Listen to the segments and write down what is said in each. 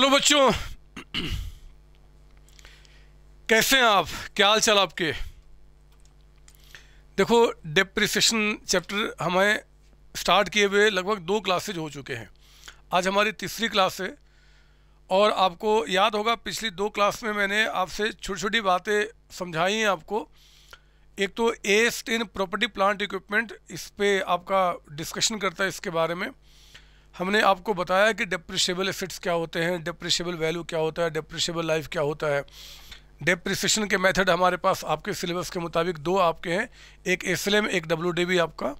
Hello बच्चों। कैसे हैं आप? क्या हाल चाल आपके? देखो डिप्रिसिएशन चैप्टर हमें स्टार्ट किए हुए लगभग दो क्लासेज हो चुके हैं। आज हमारी तीसरी क्लास है और आपको याद होगा, पिछली दो क्लास में मैंने आपसे छोटी छोटी बातें समझाई हैं आपको। एक तो asset in property plant equipment इस पर आपका डिस्कशन करता है इसके बारे में। हमने आपको बताया कि डिप्रिशिएबल एसेट्स क्या होते हैं डिप्रिशिएबल वैल्यू क्या होता है डिप्रिशिएबल लाइफ क्या होता है। डिप्रिसिएशन के मेथड हमारे पास आपके सिलेबस के मुताबिक दो आपके हैं, एक SLM एक डब्ल्यू आपका।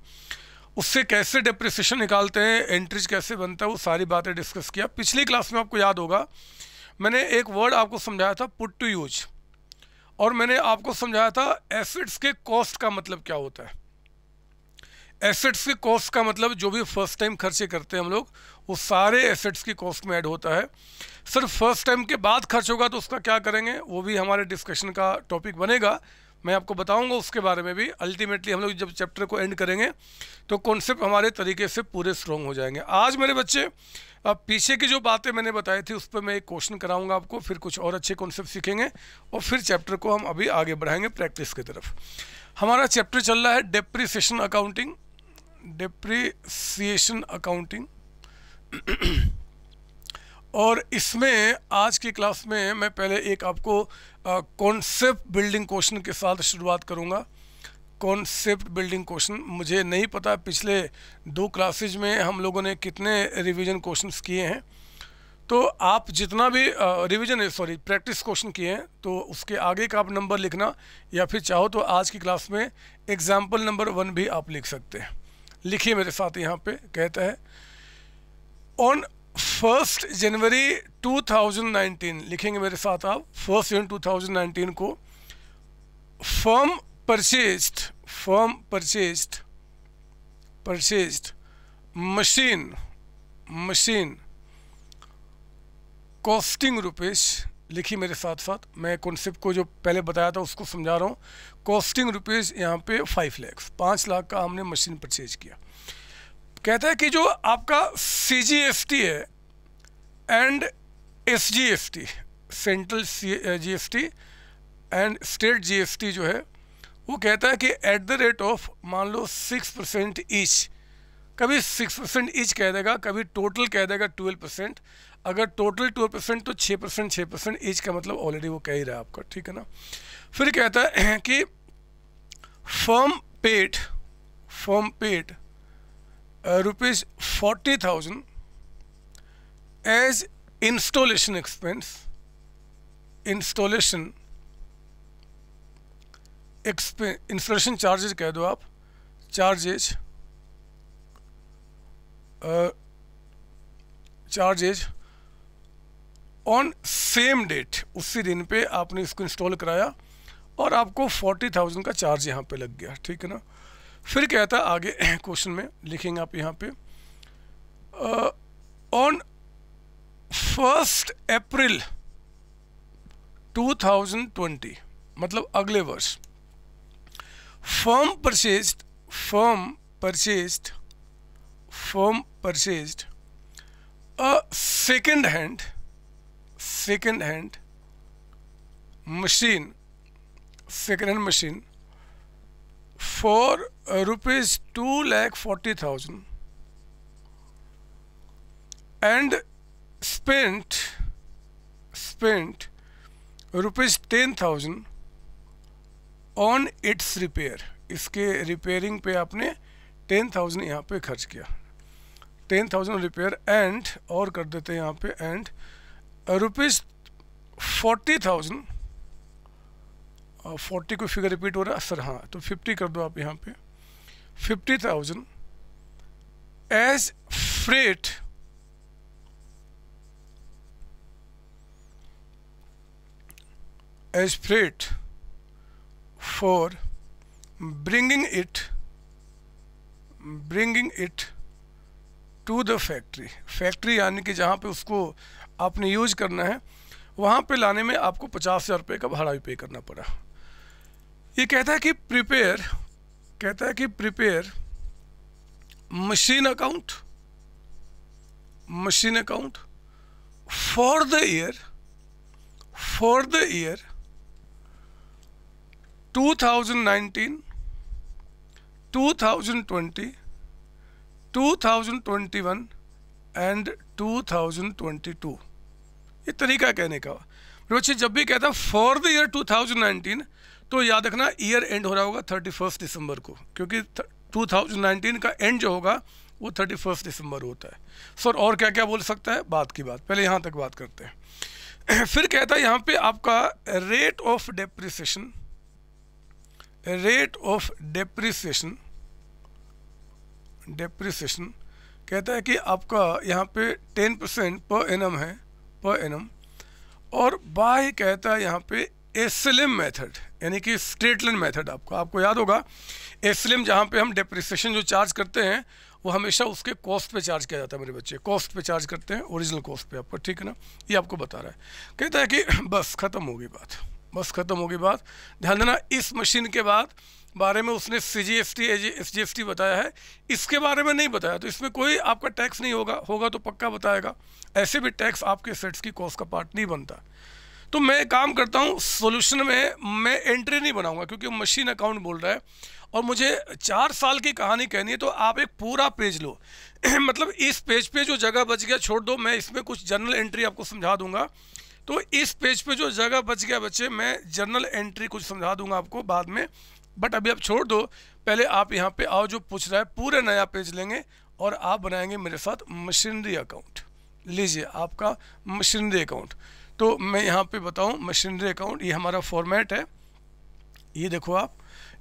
उससे कैसे डिप्रिसिएशन निकालते हैं एंट्रीज कैसे बनता है, वो सारी बातें डिस्कस किया। पिछली क्लास में आपको याद होगा, मैंने एक वर्ड आपको समझाया था पुट टू यूज़ और मैंने आपको समझाया था एसिड्स के कॉस्ट का मतलब क्या होता है। एसेट्स की कॉस्ट का मतलब जो भी फ़र्स्ट टाइम खर्चे करते हैं हम लोग, वो सारे एसेट्स की कॉस्ट में ऐड होता है। सिर्फ़ फ़र्स्ट टाइम के बाद खर्च होगा तो उसका क्या करेंगे, वो भी हमारे डिस्कशन का टॉपिक बनेगा। मैं आपको बताऊँगा उसके बारे में भी। अल्टीमेटली हम लोग जब चैप्टर को एंड करेंगे तो कॉन्सेप्ट हमारे तरीके से पूरे स्ट्रॉन्ग हो जाएँगे। आज मेरे बच्चे, अब पीछे की जो बातें मैंने बताई थी, उस पर मैं एक क्वेश्चन कराऊँगा आपको, फिर कुछ और अच्छे कॉन्सेप्ट सीखेंगे और फिर चैप्टर को हम अभी आगे बढ़ाएँगे प्रैक्टिस की तरफ़। हमारा चैप्टर चल रहा है डेप्रीसिएशन अकाउंटिंग डिप्रिसिएशन अकाउंटिंग और इसमें, आज की क्लास में मैं पहले एक आपको कॉन्सेप्ट बिल्डिंग क्वेश्चन के साथ शुरुआत करूँगा। कॉन्सेप्ट बिल्डिंग क्वेश्चन मुझे नहीं पता पिछले दो क्लासेज में हम लोगों ने कितने रिवीजन क्वेश्चंस किए हैं। तो आप जितना भी रिवीजन सॉरी प्रैक्टिस क्वेश्चन किए हैं तो उसके आगे का आप नंबर लिखना, या फिर चाहो तो आज की क्लास में एग्ज़ाम्पल नंबर वन भी आप लिख सकते हैं। लिखिए मेरे साथ यहाँ पे, कहता है ऑन फ़र्स्ट जनवरी 2019 लिखेंगे मेरे साथ आप फ़र्स्ट जनवरी 2019 को firm purchased firm purchased purchased machine machine costing rupees लिखी मेरे साथ साथ। मैं कॉन्सेप्ट को जो पहले बताया था, उसको समझा रहा हूँ। कॉस्टिंग रुपीज़ यहाँ पे फाइव लैक्स पाँच लाख का हमने मशीन परचेज किया। कहता है कि जो आपका सी जी एस टी है and S G S T central G S T and state G S T जो है, वो कहता है कि एट द रेट ऑफ़ मान लो सिक्स परसेंट ईच कभी सिक्स परसेंट ईच कह देगा, कभी टोटल कह देगा ट्वेल्व परसेंट अगर टोटल टू परसेंट तो छः परसेंट छः परसेंट एज का मतलब ऑलरेडी वो कह ही रहा है आपका, ठीक है ना? फिर कहता है कि firm paid firm paid rupees forty thousand as installation expense installation installation charges कह दो आप charges charges on same date उसी दिन पे आपने इसको इंस्टॉल कराया और आपको फोर्टी थाउज़ेंड का चार्ज यहाँ पे लग गया, ठीक है ना? फिर क्या था, आगे क्वेश्चन में लिखेंगे आप यहाँ पे ऑन फ़र्स्ट अप्रैल 2020 मतलब अगले वर्ष firm purchased firm purchased firm purchased a second hand second hand machine second hand machine for rupees two lakh forty thousand and spent spent rupees ten thousand on its repair इसके repairing पे आपने ten thousand यहाँ पे खर्च किया। Ten thousand repair and और कर देते हैं यहाँ पे and rupees forty thousand forty को फिगर रिपीट हो रहा है? सर हाँ तो फिफ्टी कर दो आप यहाँ पे। Fifty thousand as freight as freight for bringing it bringing it to the factory factory यानी कि जहाँ पे उसको आपने यूज़ करना है, वहाँ पे लाने में आपको पचास हज़ार रुपये का भाड़ा भी पे करना पड़ा। ये कहता है कि प्रिपेयर कहता है कि prepare machine account machine account for the year, for the year 2019 2020 2021 and 2022 ये तरीका कहने का। बच्चे जब भी कहता फॉर द ईयर 2019 तो याद रखना ईयर एंड हो रहा होगा थर्टी फ़र्स्ट दिसंबर को, क्योंकि 2019 का एंड जो होगा, वो थर्टी फ़र्स्ट दिसंबर होता है। सर, और क्या क्या बोल सकता है? बात की बात। पहले यहाँ तक बात करते हैं। फिर कहता है, यहाँ पे आपका rate of depreciation rate of depreciation depreciation कहता है कि आपका यहाँ पे टेन परसेंट पर एनम है पर एनम। और बाय कहता है यहाँ पे एसलिम मेथड, यानी कि स्ट्रेट लाइन मेथड आपको। आपको याद होगा, एसलिम जहाँ पे हम डेप्रिसिएशन जो चार्ज करते हैं, वो हमेशा उसके कॉस्ट पे चार्ज किया जाता है मेरे बच्चे। कॉस्ट पे चार्ज करते हैं ओरिजिनल कॉस्ट पे आपको, ठीक है ना? ये आपको बता रहा है। कहता है कि बस ख़त्म होगी बात। बस ख़त्म होगी बात। ध्यान देना, इस मशीन के बाद बारे में उसने C G S T S G S T बताया है। इसके बारे में नहीं बताया तो इसमें कोई आपका टैक्स नहीं होगा होगा तो पक्का बताएगा। ऐसे भी टैक्स आपके सेट्स की कॉस्ट का पार्ट नहीं बनता। तो मैं काम करता हूँ सोल्यूशन में मैं एंट्री नहीं बनाऊँगा, क्योंकि मशीन अकाउंट बोल रहा है। और मुझे चार साल की कहानी कहनी है तो आप एक पूरा पेज लो। मतलब इस पेज पे जो जगह बच गया, छोड़ दो, मैं इसमें कुछ जर्नल एंट्री आपको समझा दूँगा। तो इस पेज पे जो जगह बच गया बच्चे, मैं जर्नल एंट्री कुछ समझा दूँगा आपको बाद में। बट अभी आप छोड़ दो, पहले आप यहाँ पे आओ जो पूछ रहा है, पूरे नया पेज लेंगे और आप बनाएँगे मेरे साथ मशीनरी अकाउंट। लीजिए आपका मशीनरी अकाउंट। तो मैं यहाँ पे बताऊँ, मशीनरी अकाउंट, ये हमारा फॉर्मेट है। ये देखो आप,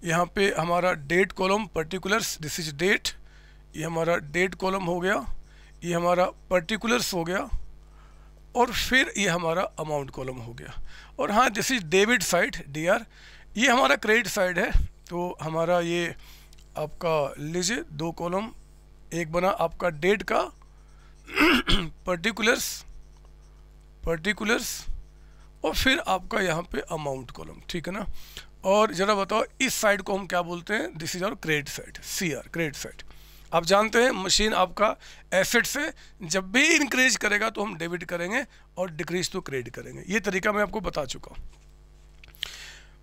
यहाँ पे हमारा date column particulars this is date ये हमारा डेट कॉलम हो गया, ये हमारा पर्टिकुलर्स हो गया, और फिर ये हमारा अमाउंट कॉलम हो गया। और हाँ this is debit side D R ये हमारा क्रेडिट साइड है। तो हमारा ये आपका, लीजिए, दो कॉलम, एक बना आपका डेट का पर्टिकुलर्स पर्टिकुलर्स और फिर आपका यहाँ पे अमाउंट कॉलम ठीक है ना? और ज़रा बताओ, इस साइड को हम क्या बोलते हैं? This is our credit side C R credit side आप जानते हैं मशीन आपका एसेट से जब भी इंक्रीज करेगा तो हम डेबिट करेंगे और डिक्रीज तो क्रेडिट करेंगे। ये तरीका मैं आपको बता चुका हूँ।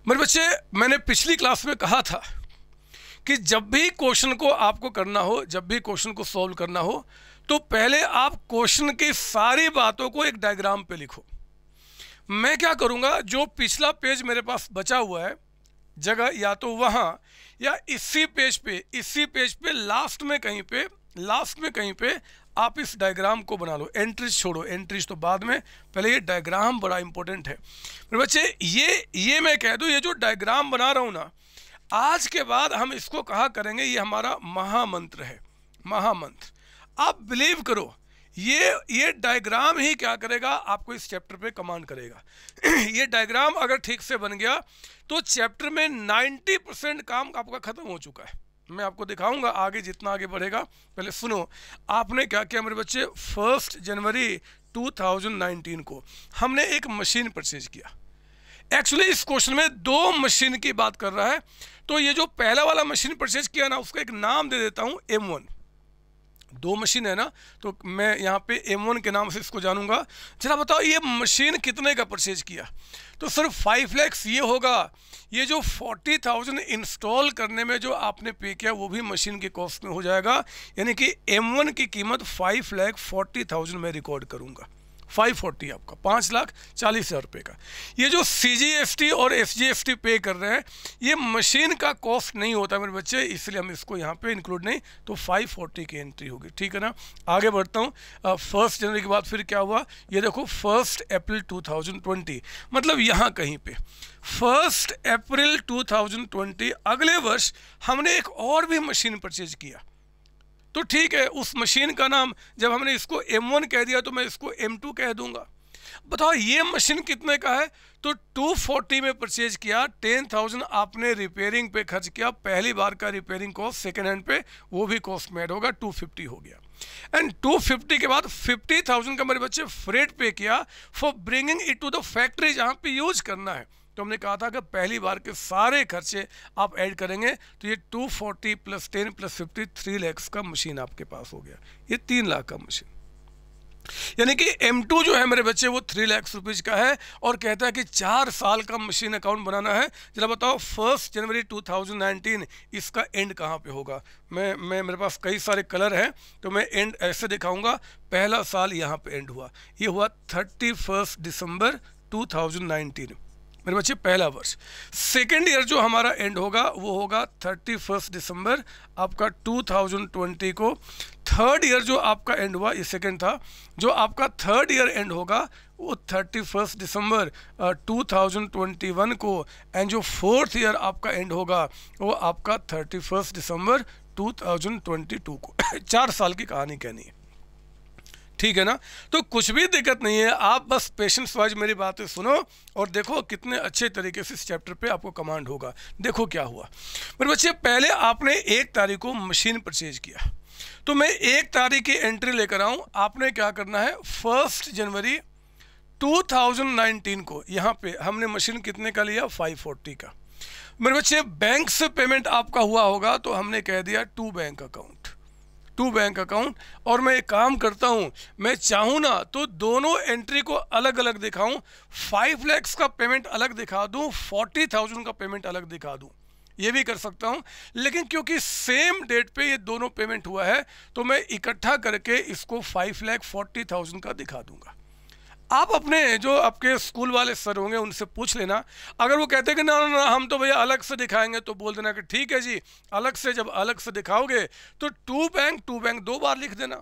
मेरे बच्चे, मैंने पिछली क्लास में कहा था कि जब भी क्वेश्चन को आपको करना हो, जब भी क्वेश्चन को सॉल्व करना हो तो पहले आप क्वेश्चन की सारी बातों को एक डायग्राम पे लिखो। मैं क्या करूँगा, जो पिछला पेज मेरे पास बचा हुआ है, जगह या तो वहाँ, या इसी पेज पे, इसी पेज पे, लास्ट में कहीं पे, लास्ट में कहीं पे आप इस डायग्राम को बना लो एंट्रीज छोड़ो एंट्रीज तो बाद में, पहले ये डायग्राम बड़ा इंपॉर्टेंट है। मेरे बच्चे, ये ये मैं कह दूँ, ये जो डायग्राम बना रहा हूँ ना, आज के बाद हम इसको कहा करेंगे, ये हमारा महामंत्र है, महामंत्र। आप बिलीव करो, ये ये डायग्राम ही क्या करेगा, आपको इस चैप्टर पे कमांड करेगा। ये डायग्राम अगर ठीक से बन गया तो चैप्टर में 90 परसेंट काम आपका ख़त्म हो चुका है। मैं आपको दिखाऊँगा आगे जितना आगे बढ़ेगा। पहले सुनो, आपने क्या किया मेरे बच्चे? फ़र्स्ट जनवरी 2019 को हमने एक मशीन परचेज किया। एक्चुअली इस क्वेश्चन में दो मशीन की बात कर रहा है। तो ये जो पहला वाला मशीन परचेज किया ना, उसका एक नाम दे देता हूँ एम वन दो मशीन है ना तो मैं यहाँ पे M1 के नाम से इसको जानूँगा। जरा बताओ, ये मशीन कितने का परचेज किया? तो सर फाइव लैक्स ये होगा। ये जो फोर्टी थाउज़ेंड इंस्टॉल करने में जो आपने पे किया, वो भी मशीन के कॉस्ट में हो जाएगा। यानी कि M1 की कीमत फाइव लैख फोर्टी थाउज़ेंड में रिकॉर्ड करूँगा। फाइव फोर्टी आपका, पाँच लाख चालीस हज़ार रुपये का। ये जो सी जी एस टी और एस जी एस टी पे कर रहे हैं, ये मशीन का कॉस्ट नहीं होता मेरे बच्चे, इसलिए हम इसको यहाँ पे इंक्लूड नहीं तो फाइव फोर्टी की एंट्री होगी, ठीक है ना? आगे बढ़ता हूँ फ़र्स्ट जनवरी के बाद फिर क्या हुआ? ये देखो first April two thousand twenty मतलब यहाँ कहीं पर first April two thousand twenty अगले वर्ष हमने एक और भी मशीन परचेज किया। तो ठीक है उस मशीन का नाम जब हमने इसको M1 कह दिया तो मैं इसको M2 कह दूँगा। बताओ ये मशीन कितने का है? तो 240 में परचेज किया 10,000 आपने रिपेयरिंग पे खर्च किया पहली बार का रिपेयरिंग कॉस्ट सेकेंड हैंड पे वो भी कॉस्ट में होगा 250 हो गया। एंड 250 के बाद 50,000 का मेरे बच्चे फ्रेट पे किया for bringing it to the factory जहाँ पे यूज़ करना है। तो हमने कहा था कि पहली बार के सारे खर्चे आप ऐड करेंगे तो ये 240 प्लस 10 प्लस 50 थ्री लैक्स का मशीन आपके पास हो गया। ये तीन लाख का मशीन यानी कि M2 जो है मेरे बच्चे, वो थ्री लैक्स रुपीज़ का है और कहता है कि चार साल का मशीन अकाउंट बनाना है। जरा बताओ फ़र्स्ट जनवरी 2019 इसका एंड कहाँ पे होगा? मैं मैं, मेरे पास कई सारे कलर हैं तो मैं एंड ऐसे दिखाऊँगा, पहला साल यहाँ पे एंड हुआ। ये हुआ थर्टी फ़र्स्ट दिसंबर 2019 मेरे बच्चे, पहला वर्ष। सेकेंड ईयर जो हमारा एंड होगा, वो होगा थर्टी फ़र्स्ट दिसंबर आपका 2020 को। थर्ड ईयर जो आपका एंड हुआ, ये सेकेंड था, जो आपका थर्ड ईयर एंड होगा, वो thirty first December two thousand twenty one को। एंड जो फोर्थ ईयर आपका एंड होगा, वो आपका thirty first December two thousand twenty two को। चार साल की कहानी कहनी है। ठीक है ना? तो कुछ भी दिक्कत नहीं है। आप बस पेशेंस वाइज मेरी बातें सुनो और देखो कितने अच्छे तरीके से इस चैप्टर पे आपको कमांड होगा। देखो क्या हुआ। मेरे बच्चे, पहले आपने एक तारीख को मशीन परचेज किया। तो मैं एक तारीख की एंट्री लेकर आऊँ। आपने क्या करना है? फ़र्स्ट जनवरी 2019 को यहाँ पे हमने मशीन कितने का लिया? 540 का। मेरे बच्चे बैंक से पेमेंट आपका हुआ होगा तो हमने कह दिया to bank account to bank account और मैं एक काम करता हूँ। मैं चाहूँ ना तो दोनों एंट्री को अलग अलग दिखाऊँ। फाइव लैक्स का पेमेंट अलग दिखा दूँ फोर्टी थाउज़ेंड का पेमेंट अलग दिखा दूँ। ये भी कर सकता हूँ। लेकिन क्योंकि सेम डेट पे ये दोनों पेमेंट हुआ है तो मैं इकट्ठा करके इसको फाइव लैख फोर्टी थाउज़ेंड का दिखा दूँगा। आप अपने जो आपके स्कूल वाले सर होंगे, उनसे पूछ लेना। अगर वो कहते हैं कि, ना ना हम तो भैया अलग से दिखाएँगे तो बोल देना कि, ठीक है जी, अलग से, जब अलग से दिखाओगे तो टू बैंक टू बैंक दो बार लिख देना।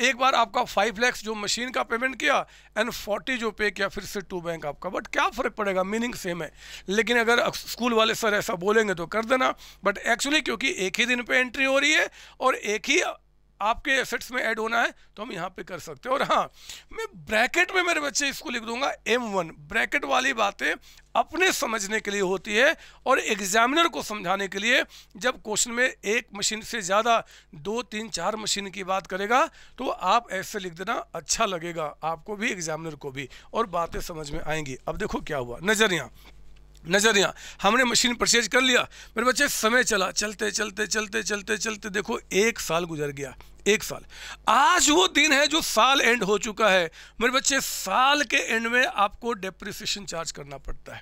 एक बार आपका फाइव लैक्स जो मशीन का पेमेंट किया एंड फोर्टी जो पे किया, फिर से टू बैंक आपका। बट क्या फ़र्क पड़ेगा? मीनिंग सेम है। लेकिन अगर स्कूल वाले सर ऐसा बोलेंगे तो कर देना। बट एक्चुअली क्योंकि एक ही दिन पे एंट्री हो रही है और एक ही आपके एसेट्स में ऐड होना है तो हम यहाँ पे कर सकते हैं। और हाँ मैं ब्रैकेट में मेरे बच्चे इसको लिख दूँगा एम वन ब्रैकेट वाली बातें अपने समझने के लिए होती है और एग्जामिनर को समझाने के लिए जब क्वेश्चन में एक मशीन से ज़्यादा दो, तीन, चार मशीन की बात करेगा तो आप ऐसे लिख देना अच्छा लगेगा आपको भी एग्जामिनर को भी, और बातें समझ में आएँगी। अब देखो क्या हुआ। नज़रिया। नज़रिया। हमने मशीन परचेज कर लिया। मेरे बच्चे, समय चला। चलते चलते चलते चलते चलते, देखो एक साल गुजर गया। एक साल। आज वो दिन है जो साल एंड हो चुका है। मेरे बच्चे, साल के एंड में आपको डेप्रिसिएशन चार्ज करना पड़ता है।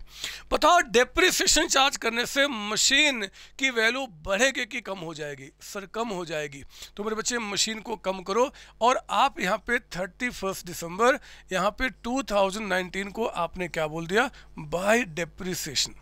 बताओ डेप्रिसिएशन चार्ज करने से मशीन की वैल्यू बढ़ेगी कि कम हो जाएगी? सर कम हो जाएगी। तो मेरे बच्चे मशीन को कम करो और आप यहाँ पे थर्टी फ़र्स्ट दिसंबर यहाँ पे 2019 को आपने क्या बोल दिया? बाय डेप्रिसिएशन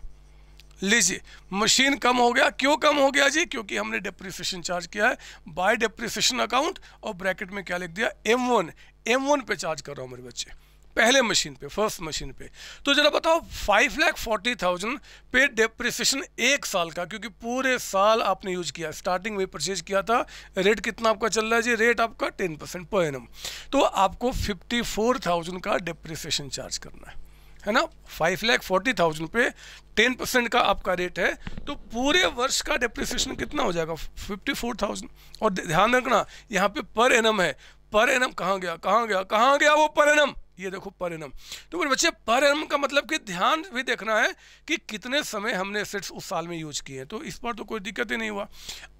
लीजिए, मशीन कम हो गया। क्यों कम हो गया जी? क्योंकि हमने डेप्रिसिएशन चार्ज किया है। बाय डेप्रिसिएशन अकाउंट और ब्रैकेट में क्या लिख दिया? एम वन एम वन पे चार्ज कर रहा हूँ मेरे बच्चे। पहले मशीन पे फ़र्स्ट मशीन पे। तो जरा बताओ फाइव लैख फोर्टी थाउज़ेंड पे डेप्रिसिएशन एक साल का, क्योंकि पूरे साल आपने यूज़ किया। स्टार्टिंग में परचेज किया था। रेट कितना आपका चल रहा है जी? रेट आपका टेन परसेंट पर एनम तो आपको फिफ्टी फोर थाउज़ेंड का डेप्रिसिएशन चार्ज करना है। है ना? फाइव लैख फोर्टी थाउज़ेंड पे टेन परसेंट का आपका रेट है तो पूरे वर्ष का डिप्रिसिएशन कितना हो जाएगा? फिफ्टी फोर थाउज़ेंड और ध्यान रखना, यहाँ पे पर एनम है। पर एनम कहाँ गया? कहाँ गया? कहाँ गया वो पर एनम ये देखो पर एनम तो मेरे बच्चे पर एनम का मतलब कि ध्यान भी देखना है कि कितने समय हमने सेट्स उस साल में यूज़ किए हैं। तो इस पर तो कोई दिक्कत ही नहीं हुआ।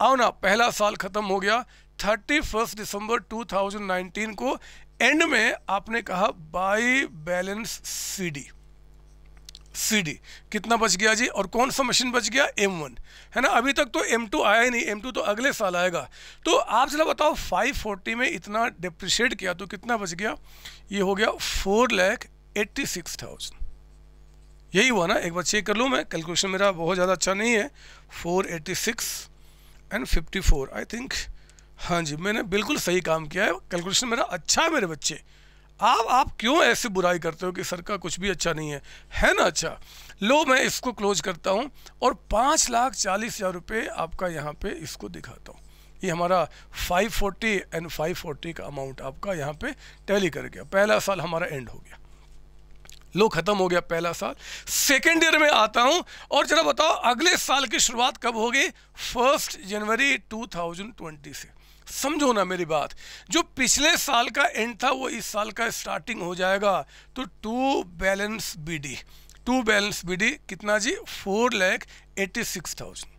आओ ना, पहला साल खत्म हो गया थर्टी फ़र्स्ट दिसंबर 2019 को एंड में आपने कहा by balance C D C D कितना बच गया जी और कौन सा मशीन बच गया? एम वन है ना? अभी तक तो एम टू आया ही नहीं। एम टू तो अगले साल आएगा। तो आप चला बताओ फाइव फोर्टी में इतना डिप्रिशिएट किया तो कितना बच गया? ये हो गया four lakh eighty six thousand यही हुआ ना? एक बार चेक कर लूँ मैं। कैलकुलेशन मेरा बहुत ज़्यादा अच्छा नहीं है। Four eighty six and fifty four I think हाँ जी, मैंने बिल्कुल सही काम किया है। कैलकुलेशन मेरा अच्छा है मेरे बच्चे। आप आप क्यों ऐसे बुराई करते हो कि सर का कुछ भी अच्छा नहीं है? है ना अच्छा? लो, मैं इसको क्लोज करता हूँ और पाँच लाख चालीस हज़ार रुपये आपका यहाँ पे इसको दिखाता हूँ। ये हमारा 540 एंड 540 का अमाउंट आपका यहाँ पे टैली कर गया। पहला साल हमारा एंड हो गया। लो, ख़त्म हो गया पहला साल। सेकेंड ईयर में आता हूँ और जरा बताओ, अगले साल की शुरुआत कब होगी? फ़र्स्ट जनवरी 2020 से। समझो ना मेरी बात, जो पिछले साल का एंड था, वो इस साल का स्टार्टिंग हो जाएगा। तो to balance B D to balance B D कितना जी? Four lakh eighty six thousand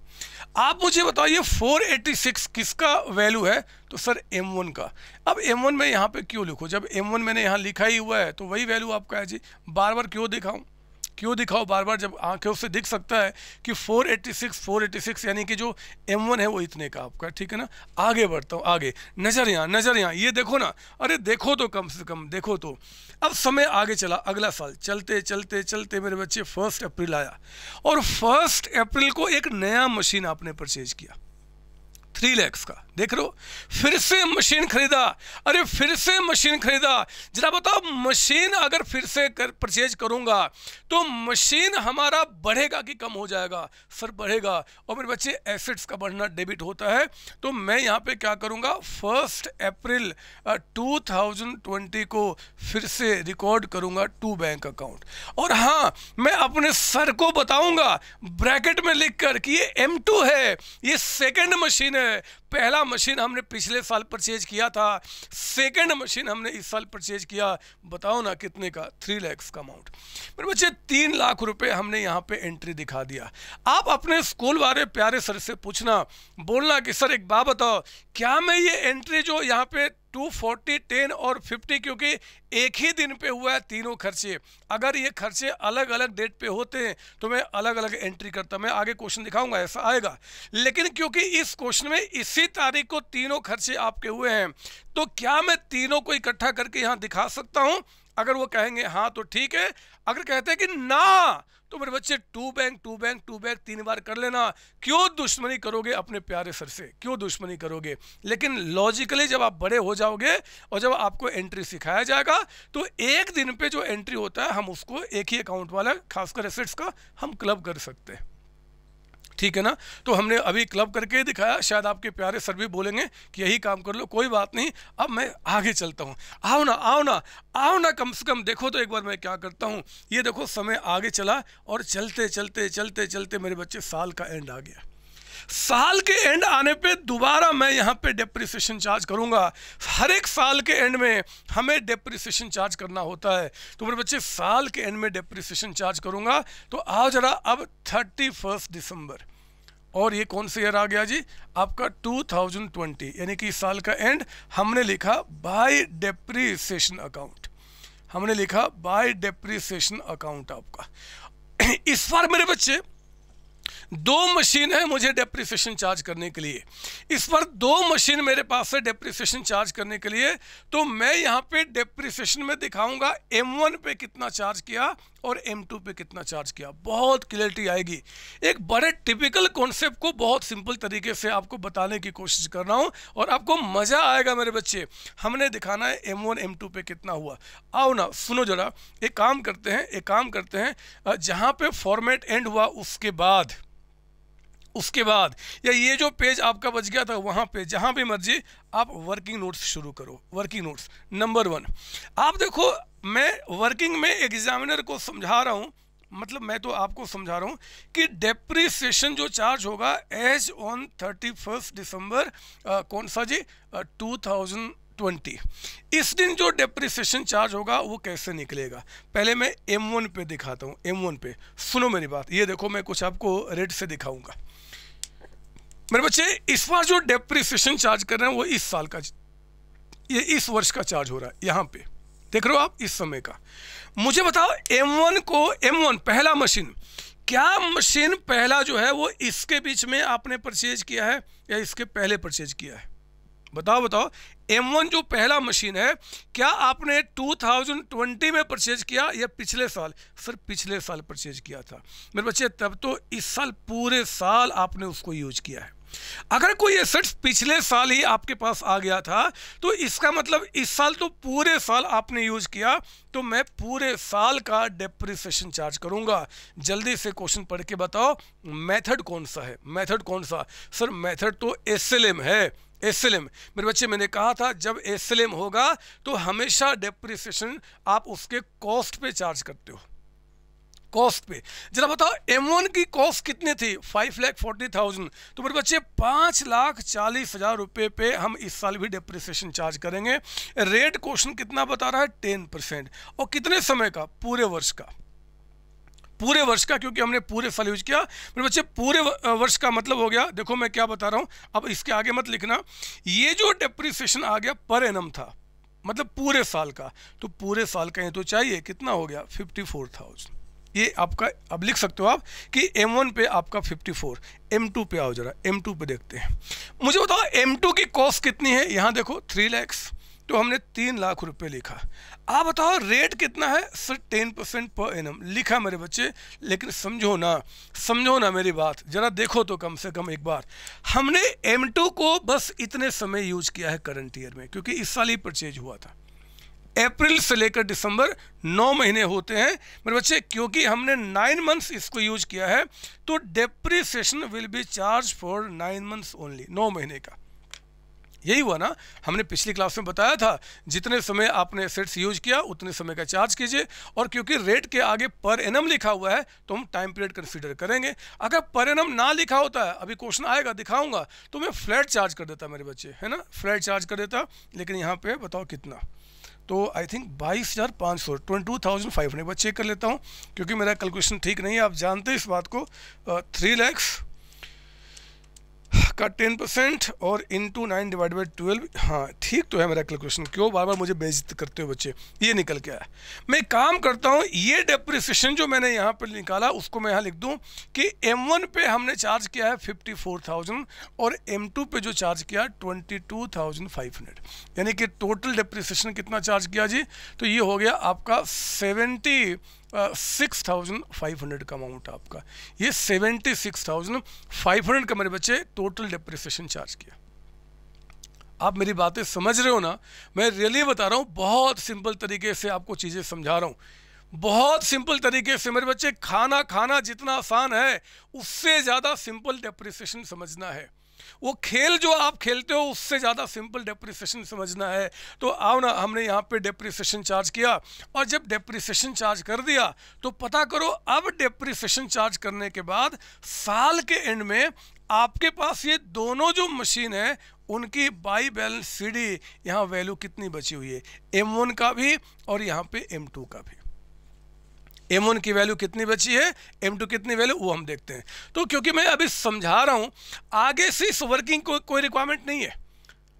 आप मुझे बताइए 486 किसका वैल्यू है? तो सर M1 का। अब M1 में यहाँ पे क्यों लिखूँ? जब M1 मैंने यहाँ लिखा ही हुआ है तो वही वैल्यू आपका है जी। बार बार क्यों दिखाऊँ? क्यों दिखाओ? बार बार जब आँखें से दिख सकता है कि 486 486 यानी कि जो M1 है वो इतने का आपका, ठीक है ना? आगे बढ़ता हूँ, आगे। नज़र यहाँ नज़र यहाँ, ये देखो ना। अरे देखो तो कम से कम, देखो तो। अब समय आगे चला, अगला साल। चलते चलते चलते मेरे बच्चे फ़र्स्ट अप्रैल आया। और फ़र्स्ट अप्रैल को एक नया मशीन आपने परचेज किया। थ्री लैक्स का। देख लो फिर से मशीन खरीदा। अरे, फिर से मशीन खरीदा। जरा बताओ, मशीन अगर फिर से कर परचेज करूँगा तो मशीन हमारा बढ़ेगा कि कम हो जाएगा? सर, बढ़ेगा। और मेरे बच्चे एसेट्स का बढ़ना डेबिट होता है। तो मैं यहाँ पे क्या करूँगा? फ़र्स्ट अप्रैल 2020 को फिर से रिकॉर्ड करूँगा टू बैंक अकाउंट और हाँ मैं अपने सर को बताऊँगा ब्रैकेट में लिख कर कि ये एम है, ये सेकेंड मशीन है। पहला मशीन हमने पिछले साल परचेज किया था। सेकंड मशीन हमने इस साल परचेज किया। बताओ ना कितने का? थ्री लैक्स का अमाउंट मेरे बच्चे, तीन लाख रुपए हमने यहाँ पे एंट्री दिखा दिया। आप अपने स्कूल वाले प्यारे सर से पूछना, बोलना कि सर एक बात बताओ, क्या मैं ये एंट्री जो यहाँ पे टू फोर्टी टेन और फिफ्टी, क्योंकि एक ही दिन पे हुआ है तीनों खर्चे। अगर ये खर्चे अलग अलग डेट पे होते हैं तो मैं अलग अलग एंट्री करता। मैं आगे क्वेश्चन दिखाऊँगा, ऐसा आएगा। लेकिन क्योंकि इस क्वेश्चन में इसी तारीख को तीनों खर्चे आपके हुए हैं तो क्या मैं तीनों को इकट्ठा करके यहाँ दिखा सकता हूँ? अगर वो कहेंगे हाँ तो ठीक है। अगर कहते हैं कि, ना तो मेरे बच्चे to bank to bank to bank तीन बार कर लेना। क्यों दुश्मनी करोगे अपने प्यारे सर से? क्यों दुश्मनी करोगे? लेकिन लॉजिकली जब आप बड़े हो जाओगे और जब आपको एंट्री सिखाया जाएगा तो एक दिन पे जो एंट्री होता है, हम उसको एक ही अकाउंट वाला, खासकर एसेट्स का, हम क्लब कर सकते हैं। ठीक है ना? तो हमने अभी क्लब करके दिखाया, शायद आपके प्यारे सर भी बोलेंगे कि यही काम कर लो, कोई बात नहीं, अब मैं आगे चलता हूँ। आओ ना आओ ना आओ ना कम से कम देखो तो एक बार मैं क्या करता हूँ। ये देखो, समय आगे चला और चलते चलते चलते चलते मेरे बच्चे साल का एंड आ गया। साल के एंड आने पे दोबारा मैं यहाँ पे डेप्रिसिएशन चार्ज करूँगा। हर एक साल के एंड में हमें डेप्रिसिएशन चार्ज करना होता है। तो मेरे बच्चे, साल के एंड में डेप्रिसिएशन चार्ज करूँगा। तो आओ जरा अब थर्टी फ़र्स्ट दिसंबर और ये कौन सा ईयर आ गया जी? आपका 2020 यानी कि इस साल का एंड हमने लिखा बाय डेप्रिसिएशन अकाउंट हमने लिखा बाय डेप्रिसिएशन अकाउंट आपका। इस बार मेरे बच्चे दो मशीन है मुझे डेप्रिसिएशन चार्ज करने के लिए। इस पर दो मशीन मेरे पास है डेप्रिसिएशन चार्ज करने के लिए। तो मैं यहाँ पे डेप्रिसिएशन में दिखाऊँगा M1 पे कितना चार्ज किया और M2 पे कितना चार्ज किया। बहुत क्लियरिटी आएगी। एक बड़े टिपिकल कॉन्सेप्ट को बहुत सिंपल तरीके से आपको बताने की कोशिश कर रहा हूँ और आपको मज़ा आएगा मेरे बच्चे। हमने दिखाना है M1 M2 पे कितना हुआ। आओ ना, सुनो जरा। एक काम करते हैं, एक काम करते हैं। जहाँ पे फॉर्मेट एंड हुआ, उसके बाद उसके बाद या ये जो पेज आपका बच गया था, वहाँ पे, जहाँ भी मर्ज़ी आप वर्किंग नोट्स शुरू करो। वर्किंग नोट्स नंबर वन आप देखो, मैं वर्किंग में एग्जामिनर को समझा रहा हूँ मतलब मैं तो आपको समझा रहा हूँ कि डेप्रीसिएशन जो चार्ज होगा as on thirty first December कौन सा जी? टू थाउज़ेंड ट्वेंटी इस दिन जो डेप्रिसिएशन चार्ज होगा, वो कैसे निकलेगा? पहले मैं M1 पे दिखाता हूँ M1 पे। सुनो मेरी बात, ये देखो, मैं कुछ आपको रेड से दिखाऊँगा। मेरे बच्चे, इस बार जो डेप्रिसिएशन चार्ज कर रहे हैं वो इस साल का ये इस वर्ष का चार्ज हो रहा है, यहाँ पे। देख रहे हो आप? इस समय का। मुझे बताओ M1 को M1 पहला मशीन क्या मशीन पहला जो है वो इसके बीच में आपने परचेज किया है या इसके पहले परचेज किया है? बताओ बताओ। M1 जो पहला मशीन है, क्या आपने 2020 में परचेज किया या पिछले साल? सर, पिछले साल परचेज किया था। मेरे बच्चे, तब तो इस साल, पूरे साल आपने उसको यूज़ किया है। अगर कोई एसेट्स पिछले साल ही आपके पास आ गया था तो इसका मतलब इस साल तो पूरे साल आपने यूज़ किया तो मैं पूरे साल का डेप्रिसिएशन चार्ज करूँगा। जल्दी से क्वेश्चन पढ़ के बताओ मेथड कौन सा है? मेथड कौन सा? सर मेथड तो एस है। एसएलएम मेरे बच्चे, मैंने कहा था, जब एसएलएम होगा तो हमेशा डेप्रिसिएशन आप उसके कॉस्ट पे चार्ज करते हो। कॉस्ट पे। जरा बताओ M1 की कॉस्ट कितनी थी? फाइव लैख फोर्टी थाउज़ेंड तो मेरे बच्चे पाँच लाख चालीस हज़ार रुपये पे हम इस साल भी डेप्रिसिएशन चार्ज करेंगे। रेट क्वेश्चन कितना बता रहा है? टेन परसेंट और कितने समय का? पूरे वर्ष का। पूरे वर्ष का, क्योंकि हमने पूरे साल यूज़ किया। मेरे बच्चे पूरे वर्ष का मतलब हो गया। देखो मैं क्या बता रहा हूँ। अब इसके आगे मत लिखना। ये जो डेप्रिसिएशन आ गया पर एनम था मतलब पूरे साल का तो पूरे साल का ये तो चाहिए, कितना हो गया? फिफ्टी फोर थाउज़ेंड ये आपका अब लिख सकते हो आप कि M1 पे आपका 54 M2 पे आओ जरा M2 पे देखते हैं। मुझे बताओ M2 की कॉस्ट कितनी है? यहाँ देखो थ्री लैक्स तो हमने तीन लाख रुपए लिखा। आप बताओ रेट कितना है? Sir ten percent per annum लिखा मेरे बच्चे, लेकिन समझो ना समझो ना मेरी बात। जरा देखो तो कम से कम एक बार। हमने M2 को बस इतने समय यूज़ किया है करंट ईयर में, क्योंकि इस साल ही परचेज हुआ था। अप्रैल से लेकर दिसंबर नौ महीने होते हैं। मेरे बच्चे, क्योंकि हमने नाइन मंथ्स इसको यूज़ किया है तो depreciation will be charge for nine months only नौ महीने का। यही हुआ ना, हमने पिछली क्लास में बताया था, जितने समय आपने सेट्स यूज़ किया, उतने समय का चार्ज कीजिए, और क्योंकि रेट के आगे पर एनम लिखा हुआ है तो हम टाइम पीरियड कंसीडर करेंगे। अगर पर एनम ना लिखा होता है, अभी क्वेश्चन आएगा, दिखाऊँगा तो मैं फ्लैट चार्ज कर देता मेरे बच्चे, है ना? फ्लैट चार्ज कर देता, लेकिन यहाँ पे बताओ कितना। तो आई थिंक बाईस हज़ार पाँच सौ twenty two thousand five hundred check कर लेता हूँ क्योंकि मेरा कैलकुलेशन ठीक नहीं है आप जानते हैं इस बात को थ्री लैक्स का टेन परसेंट और into nine divide by twelve हाँ ठीक तो है मेरा कैलकुलेशन क्यों बार बार मुझे बेइज्जत करते हो बच्चे? ये निकल के आया। मैं काम करता हूँ, ये डेप्रिसिएशन जो मैंने यहाँ पर निकाला, उसको मैं यहाँ लिख दूँ कि M1 पे हमने चार्ज किया है फिफ्टी फोर थाउज़ेंड और M2 पे जो चार्ज किया twenty two thousand five hundred यानी कि टोटल डेप्रिसिएशन कितना चार्ज किया जी? तो ये हो गया आपका seventy six thousand five hundred का अमाउंट आपका। ये seventy six thousand five hundred का मेरे बच्चे टोटल डेप्रिसिएशन चार्ज किया। आप मेरी बातें समझ रहे हो ना? मैं रियली बता रहा हूँ, बहुत सिंपल तरीके से आपको चीज़ें समझा रहा हूँ। बहुत सिंपल तरीके से मेरे बच्चे खाना खाना जितना आसान है, उससे ज़्यादा सिंपल डेप्रिसिएशन समझना है। वो खेल जो आप खेलते हो, उससे ज़्यादा सिंपल डेप्रिसिएशन समझना है। तो आओ ना, हमने यहाँ पे डेप्रिसिएशन चार्ज किया और जब डेप्रिसिएशन चार्ज कर दिया तो पता करो, अब डेप्रिसिएशन चार्ज करने के बाद साल के एंड में आपके पास ये दोनों जो मशीन है, उनकी बाई बैलेंस सी डी यहाँ वैल्यू कितनी बची हुई है? एम वन का भी और यहाँ पे एम टू का भी। एम वन की वैल्यू कितनी बची है एम टू कितनी वैल्यू वो हम देखते हैं। तो क्योंकि मैं अभी समझा रहा हूँ, आगे से इस वर्किंग को कोई रिक्वायरमेंट नहीं है।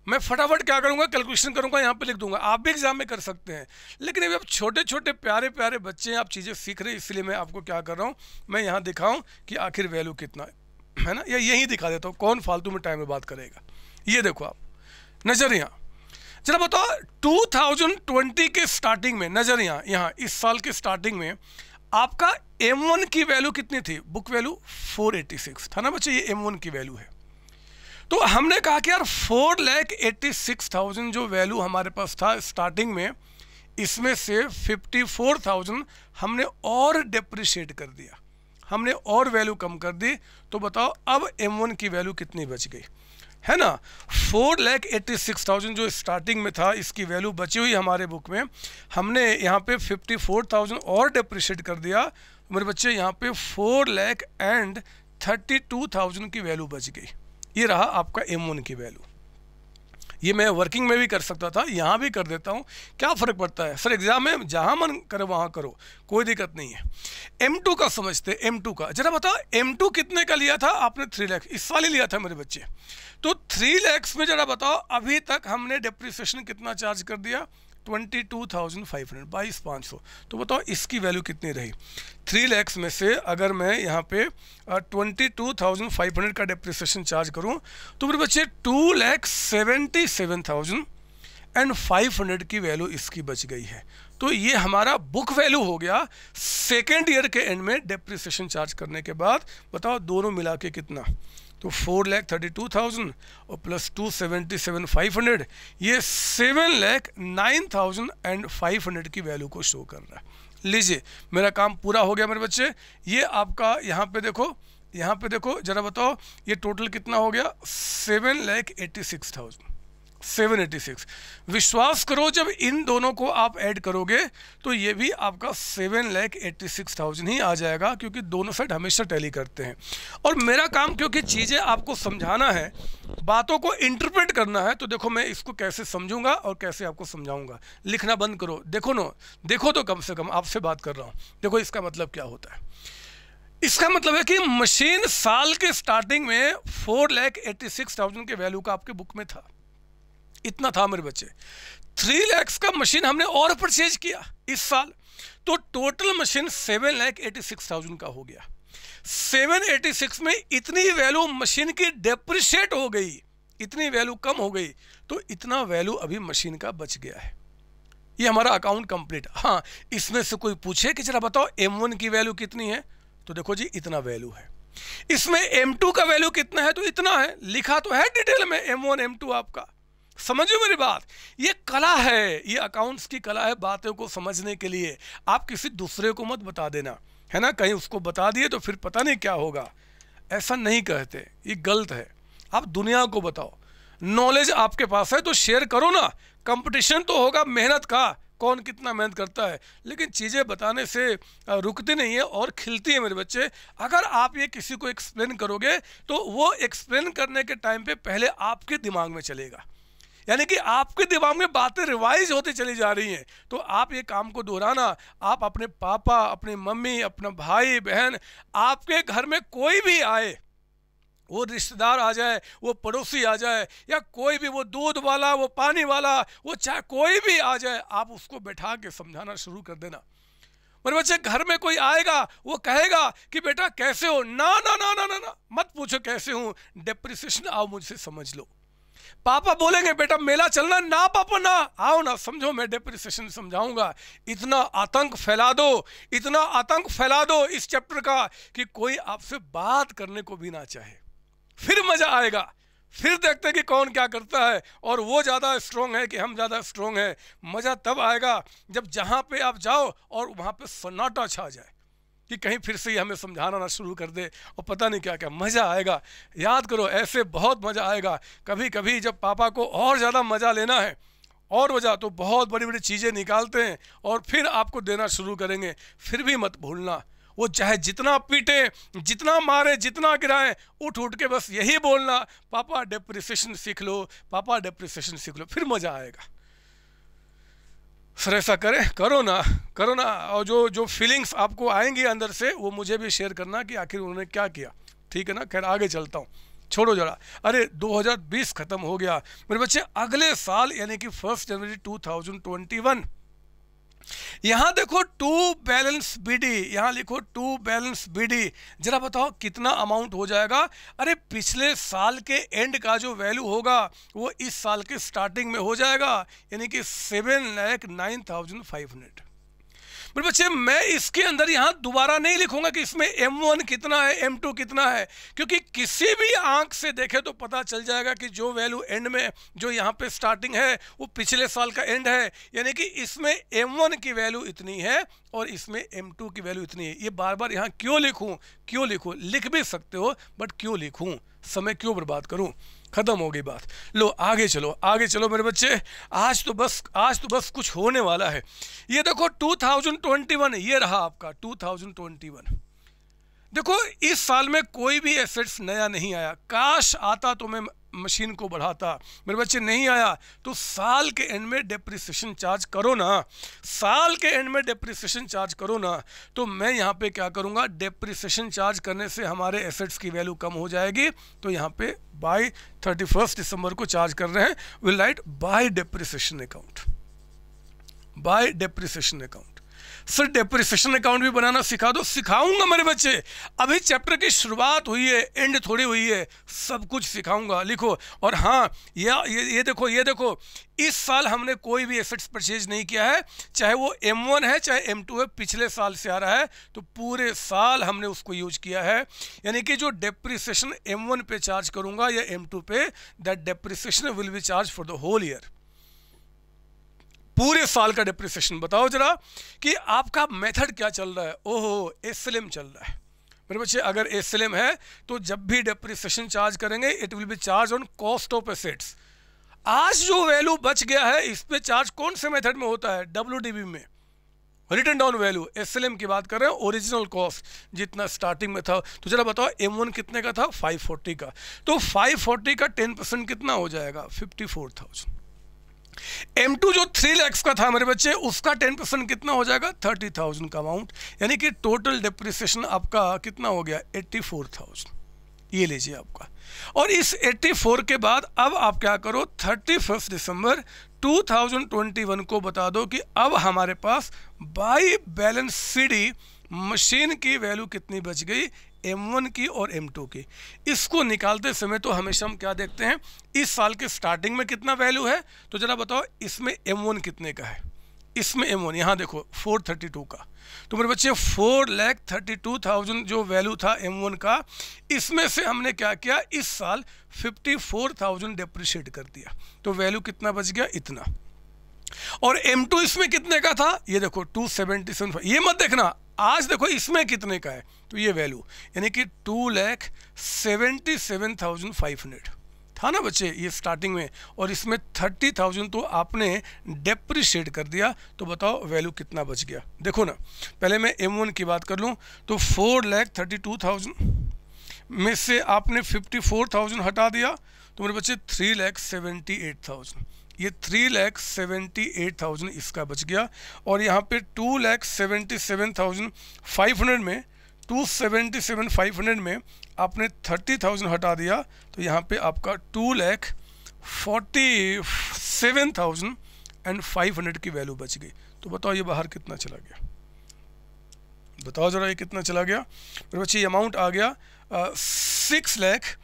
मैं फटाफट क्या करूँगा कैलकुलेशन करूँगा, यहाँ पे लिख दूँगा। आप भी एग्ज़ाम में कर सकते हैं। लेकिन अभी अब छोटे छोटे प्यारे प्यारे बच्चे हैं, आप चीज़ें सीख रहे हैं, इसलिए मैं आपको क्या कर रहा हूँ, मैं यहाँ दिखाऊँ कि आखिर वैल्यू कितना है। है ना? या यही दिखा देता हूँ, कौन फालतू में टाइम में बात करेगा। ये देखो आप नज़र यहाँ चलो बताओ 2020 के स्टार्टिंग में, नज़र यहाँ यहाँ, इस साल के स्टार्टिंग में, आपका M1 की वैल्यू कितनी थी? बुक वैल्यू 486 था ना बच्चे, ये M1 की वैल्यू है। तो हमने कहा कि यार four lakh eighty six thousand जो वैल्यू हमारे पास था स्टार्टिंग में, इसमें से फिफ्टी फोर थाउज़ेंड हमने और डिप्रिशिएट कर दिया। हमने और वैल्यू कम कर दी। तो बताओ, अब M1 की वैल्यू कितनी बच गई? है ना? Four lakh eighty six thousand जो स्टार्टिंग में था, इसकी वैल्यू बची हुई हमारे बुक में। हमने यहाँ पे फिफ्टी फोर थाउज़ेंड और डिप्रिशिएट कर दिया। मेरे बच्चे, यहाँ पे four lakh and thirty two thousand की वैल्यू बच गई। ये रहा आपका एम की वैल्यू ये मैं वर्किंग में भी कर सकता था, यहाँ भी कर देता हूँ। क्या फ़र्क पड़ता है? सर एग्ज़ाम में जहाँ मन करे, वहाँ करो। कोई दिक्कत नहीं है। एम टू का समझते एम टू का। जरा बताओ एम टू कितने का लिया था? आपने थ्री लैक्स इस साल ही लिया था मेरे बच्चे। तो थ्री लैक्स में जरा बताओ, अभी तक हमने डिप्रिसिएशन कितना चार्ज कर दिया? Twenty two thousand five hundred बाईस पाँच सौ। तो बताओ इसकी वैल्यू कितनी रही? थ्री लैक्स में से अगर मैं यहाँ पे twenty two thousand five hundred का डिप्रिसिएशन चार्ज करूँ तो मेरे बच्चे two lakhs seventy seven thousand and five hundred की वैल्यू इसकी बच गई है। तो ये हमारा बुक वैल्यू हो गया सेकेंड ईयर के एंड में डिप्रिसिएशन चार्ज करने के बाद। बताओ दोनों मिला के कितना? तो four lakh thirty two thousand और plus two seventy seven five hundred ये seven lakh nine thousand and five hundred की वैल्यू को शो कर रहा है। लीजिए, मेरा काम पूरा हो गया मेरे बच्चे। ये आपका यहाँ पे देखो, यहाँ पे देखो, जरा बताओ, ये टोटल कितना हो गया? Seven lakh eighty six thousand seven eighty six. विश्वास करो, जब इन दोनों को आप ऐड करोगे तो ये भी आपका seven lakh eighty six thousand ही आ जाएगा, क्योंकि दोनों साइड हमेशा टैली करते हैं। और मेरा काम, क्योंकि चीज़ें आपको समझाना है, बातों को इंटरप्रेट करना है तो देखो मैं इसको कैसे समझूँगा और कैसे आपको समझाऊँगा। लिखना बंद करो। देखो नो, देखो तो कम से कम, आपसे बात कर रहा हूँ। देखो इसका मतलब क्या होता है। इसका मतलब है कि मशीन साल के स्टार्टिंग में four lakh eighty six thousand के वैल्यू का आपके बुक में था। इतना था मेरे बच्चे। थ्री लैक्स का मशीन हमने और परचेज किया इस साल। तो total machine seven lakh eighty six thousand का हो गया। सेवन एटी सिक्स में इतनी वैल्यू मशीन की डेप्रिशिएट हो गई। इतनी वैल्यू कम हो गई। तो इतना वैल्यू अभी मशीन का बच गया है। ये हमारा अकाउंट कंप्लीट हाँ इसमें से कोई पूछे कि जरा बताओ M1 की वैल्यू कितनी है? तो देखो जी, इतना वैल्यू है। इसमें M2 का वैल्यू कितना है? तो इतना है। लिखा तो है डिटेल में M1 M2 आपका। समझो मेरी बात। ये कला है, ये अकाउंट्स की कला है बातों को समझने के लिए। आप किसी दूसरे को मत बता देना, है ना? कहीं उसको बता दिए तो फिर पता नहीं क्या होगा। ऐसा नहीं कहते, ये गलत है। आप दुनिया को बताओ। नॉलेज आपके पास है तो शेयर करो ना। कंपटीशन तो होगा, मेहनत का। कौन कितना मेहनत करता है? लेकिन चीज़ें बताने से रुकती नहीं है और खिलती है मेरे बच्चे। अगर आप ये किसी को एक्सप्लेन करोगे तो वो एक्सप्लेन करने के टाइम पे पहले आपके दिमाग में चलेगा। यानी कि आपके दिमाग में बातें रिवाइज होती चली जा रही हैं। तो आप ये काम को दोहराना, आप अपने पापा, अपनी मम्मी, अपना भाई, बहन, आपके घर में कोई भी आए, वो रिश्तेदार आ जाए, वो पड़ोसी आ जाए, या कोई भी वो दूध वाला, वो पानी वाला, वो चाहे कोई भी आ जाए, आप उसको बैठा के समझाना शुरू कर देना। मेरे बच्चे, घर में कोई आएगा, वो कहेगा कि, बेटा, कैसे हो? ना ना ना ना ना ना, मत पूछो कैसे हूँ। डिप्रेशन आओ मुझसे, समझ लो। पापा बोलेंगे, बेटा, मेला चलना ना पापा ना। आओ ना, समझो, मैं डिप्रेशन समझाऊँगा। इतना आतंक फैला दो, इतना आतंक फैला दो इस चैप्टर का कि कोई आपसे बात करने को भी ना चाहे। फिर मज़ा आएगा। फिर देखते हैं कि कौन क्या करता है। और वो ज़्यादा स्ट्रोंग है कि हम ज़्यादा स्ट्रोंग है। मज़ा तब आएगा जब जहाँ पे आप जाओ और वहाँ पे सन्नाटा छा जाए। कि कहीं फिर से ही हमें समझाना ना शुरू कर दे और पता नहीं क्या क्या मज़ा आएगा। याद करो, ऐसे बहुत मज़ा आएगा। कभी कभी जब पापा को और ज़्यादा मज़ा लेना है, और वजह तो बहुत बड़ी बड़ी चीज़ें निकालते हैं और फिर आपको देना शुरू करेंगे, फिर भी मत भूलना। वो चाहे जितना पीटे, जितना मारे, जितना गिराए उठ उठ के बस यही बोलना, पापा डिप्रिसिएशन सीख लो, पापा डिप्रिसिएशन सीख लो, फिर मज़ा आएगा। सर ऐसा करें, करो ना करो ना, और जो जो फीलिंग्स आपको आएँगी अंदर से, वो मुझे भी शेयर करना कि आखिर उन्होंने क्या किया। ठीक है ना? खैर, आगे चलता हूँ। छोड़ो जरा। अरे 2020 ख़त्म हो गया। मेरे बच्चे, अगले साल, यानी कि फ़र्स्ट जनवरी 2021 यहाँ देखो टू बैलेंस बीडी, यहाँ लिखो टू बैलेंस बीडी। जरा बताओ कितना अमाउंट हो जाएगा? अरे पिछले साल के एंड का जो वैल्यू होगा, वो इस साल के स्टार्टिंग में हो जाएगा, यानी कि seven lakh nine thousand five hundred मेरे बच्चे, मैं इसके अंदर यहाँ दोबारा नहीं लिखूँगा कि इसमें एम वन कितना है एम टू कितना है, क्योंकि किसी भी आँख से देखे तो पता चल जाएगा कि जो वैल्यू एंड में, जो यहाँ पे स्टार्टिंग है, वो पिछले साल का एंड है। यानी कि इसमें एम वन की वैल्यू इतनी है और इसमें एम टू की वैल्यू इतनी है। ये बार बार यहाँ क्यों लिखूँ? क्यों लिखूँ? लिख भी सकते हो बट क्यों लिखूँ? समय क्यों बर्बाद करूँ? ख़त्म हो गई बात। लो, आगे चलो आगे चलो मेरे बच्चे। आज तो बस, आज तो बस कुछ होने वाला है। ये देखो 2021 ये रहा आपका 2021 देखो, इस साल में कोई भी एसेट्स नया नहीं आया। काश आता तो मैं मशीन को बढ़ाता। मेरे बच्चे, नहीं आया। तो साल के एंड में डेप्रिसिएशन चार्ज करो ना। साल के एंड में डेप्रिसिएशन चार्ज करो ना। तो मैं यहाँ पे क्या करूँगा? डेप्रिसिएशन चार्ज करने से हमारे एसेट्स की वैल्यू कम हो जाएगी। तो यहाँ पे बाई थर्टी फ़र्स्ट दिसंबर को चार्ज कर रहे हैं। Will write by depreciation account by depreciation account sir depreciation account भी बनाना सिखा दो। सिखाऊँगा मेरे बच्चे। अभी चैप्टर की शुरुआत हुई है एंड थोड़ी हुई है। सब कुछ सिखाऊँगा। लिखो। और हाँ या, ये ये देखो ये देखो। इस साल हमने कोई भी एसेट्स परचेज नहीं किया है। चाहे वो M1 है, चाहे M2 है, पिछले साल से आ रहा है। तो पूरे साल हमने उसको यूज़ किया है। यानी कि जो डेप्रिसिएशन M1 पे चार्ज करूँगा या M2 पे that depreciation will be charge for the whole year पूरे साल का डिप्रिसिएशन बताओ जरा कि आपका मेथड क्या चल रहा है? ओहो एसएलएम चल रहा है। मेरे बच्चे अगर एसएलएम है तो जब भी डिप्रिसिएशन चार्ज करेंगे it will be charge on cost of assets आज जो वैल्यू बच गया है इस पे चार्ज कौन से मेथड में होता है? डब्ल्यू में। रिटर्न डाउन वैल्यू एसएलएम की बात कर रहे हैं ओरिजिनल कॉस्ट जितना स्टार्टिंग में था। तो जरा बताओ एम वन कितने का था? 540 का। तो 540 का 10 परसेंट कितना हो जाएगा? 54,000 M2 जो थ्री लैक्स का था मेरे बच्चे उसका 10 परसेंट कितना हो जाएगा? 30,000 का अमाउंट यानी कि टोटल डिप्रिसिएशन आपका कितना हो गया? 84,000 ये लीजिए आपका। और इस 84 के बाद अब आप क्या करो? 31 दिसंबर 2021 को बता दो कि अब हमारे पास by balance C D machine की वैल्यू कितनी बच गई? M1 की और M2 की। इसको निकालते समय तो हमेशा हम क्या देखते हैं, इस साल के स्टार्टिंग में कितना वैल्यू है? तो जरा बताओ, इसमें M1 कितने का है? इसमें एम वन यहाँ देखो फोर थर्टी टू का। तो मेरे बच्चे four lakh thirty two thousand जो वैल्यू था एम वन का, इसमें से हमने क्या किया, इस साल फिफ्टी फोर थाउज़ेंड कर दिया। तो वैल्यू कितना बच गया? इतना। और M2 इसमें कितने का था? ये देखो टू सेवेंटी सेवन ये मत देखना, आज देखो इसमें कितने का है। तो ये वैल्यू यानी कि two lakh seventy seven thousand five hundred था ना बच्चे ये स्टार्टिंग में? और इसमें थर्टी थाउज़ेंड तो आपने डेप्रिशिएट कर दिया तो बताओ वैल्यू कितना बच गया? देखो ना, पहले मैं एम वन की बात कर लूँ तो four lakh thirty two thousand में से आपने फिफ्टी फोर थाउज़ेंड हटा दिया तो मेरे बच्चे three lakh seventy eight thousand ये three lakh seventy eight thousand इसका बच गया, और यहाँ पे two lakh seventy seven thousand five hundred में two seventy seven five hundred में आपने थर्टी थाउज़ेंड हटा दिया तो यहाँ पे आपका two lakh forty seven thousand and five hundred की वैल्यू बच गई। तो बताओ ये बाहर कितना चला गया? बताओ ज़रा ये कितना चला गया? मेरे बच्चे, ये अमाउंट आ गया six lakh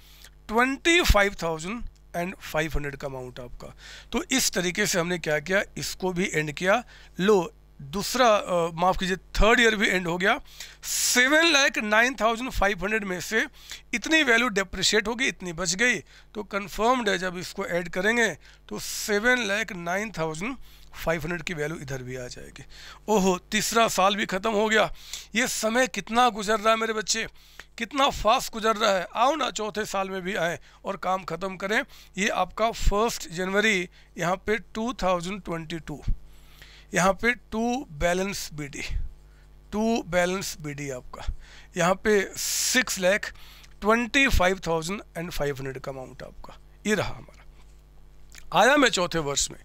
twenty five thousand and five hundred का अमाउंट आपका। तो इस तरीके से हमने क्या किया? इसको भी एंड किया। लो दूसरा माफ़ कीजिए थर्ड ईयर भी एंड हो गया। Seven lakh nine thousand five hundred में से इतनी वैल्यू डेप्रिशिएट होगी, इतनी बच गई। तो कंफर्म्ड है, जब इसको ऐड करेंगे तो seven lakh nine thousand five hundred की वैल्यू इधर भी आ जाएगी। ओहो, तीसरा साल भी ख़त्म हो गया। ये समय कितना गुजर रहा है मेरे बच्चे? कितना फास्ट गुजर रहा है? आओ ना, चौथे साल में भी आए और काम ख़त्म करें। ये आपका फ़र्स्ट जनवरी यहाँ पे 2022 यहाँ पे to balance B D to balance B D आपका। यहाँ पे six lakh twenty five thousand and five hundred का अमाउंट आपका। ये रहा हमारा। आया मैं चौथे वर्ष में।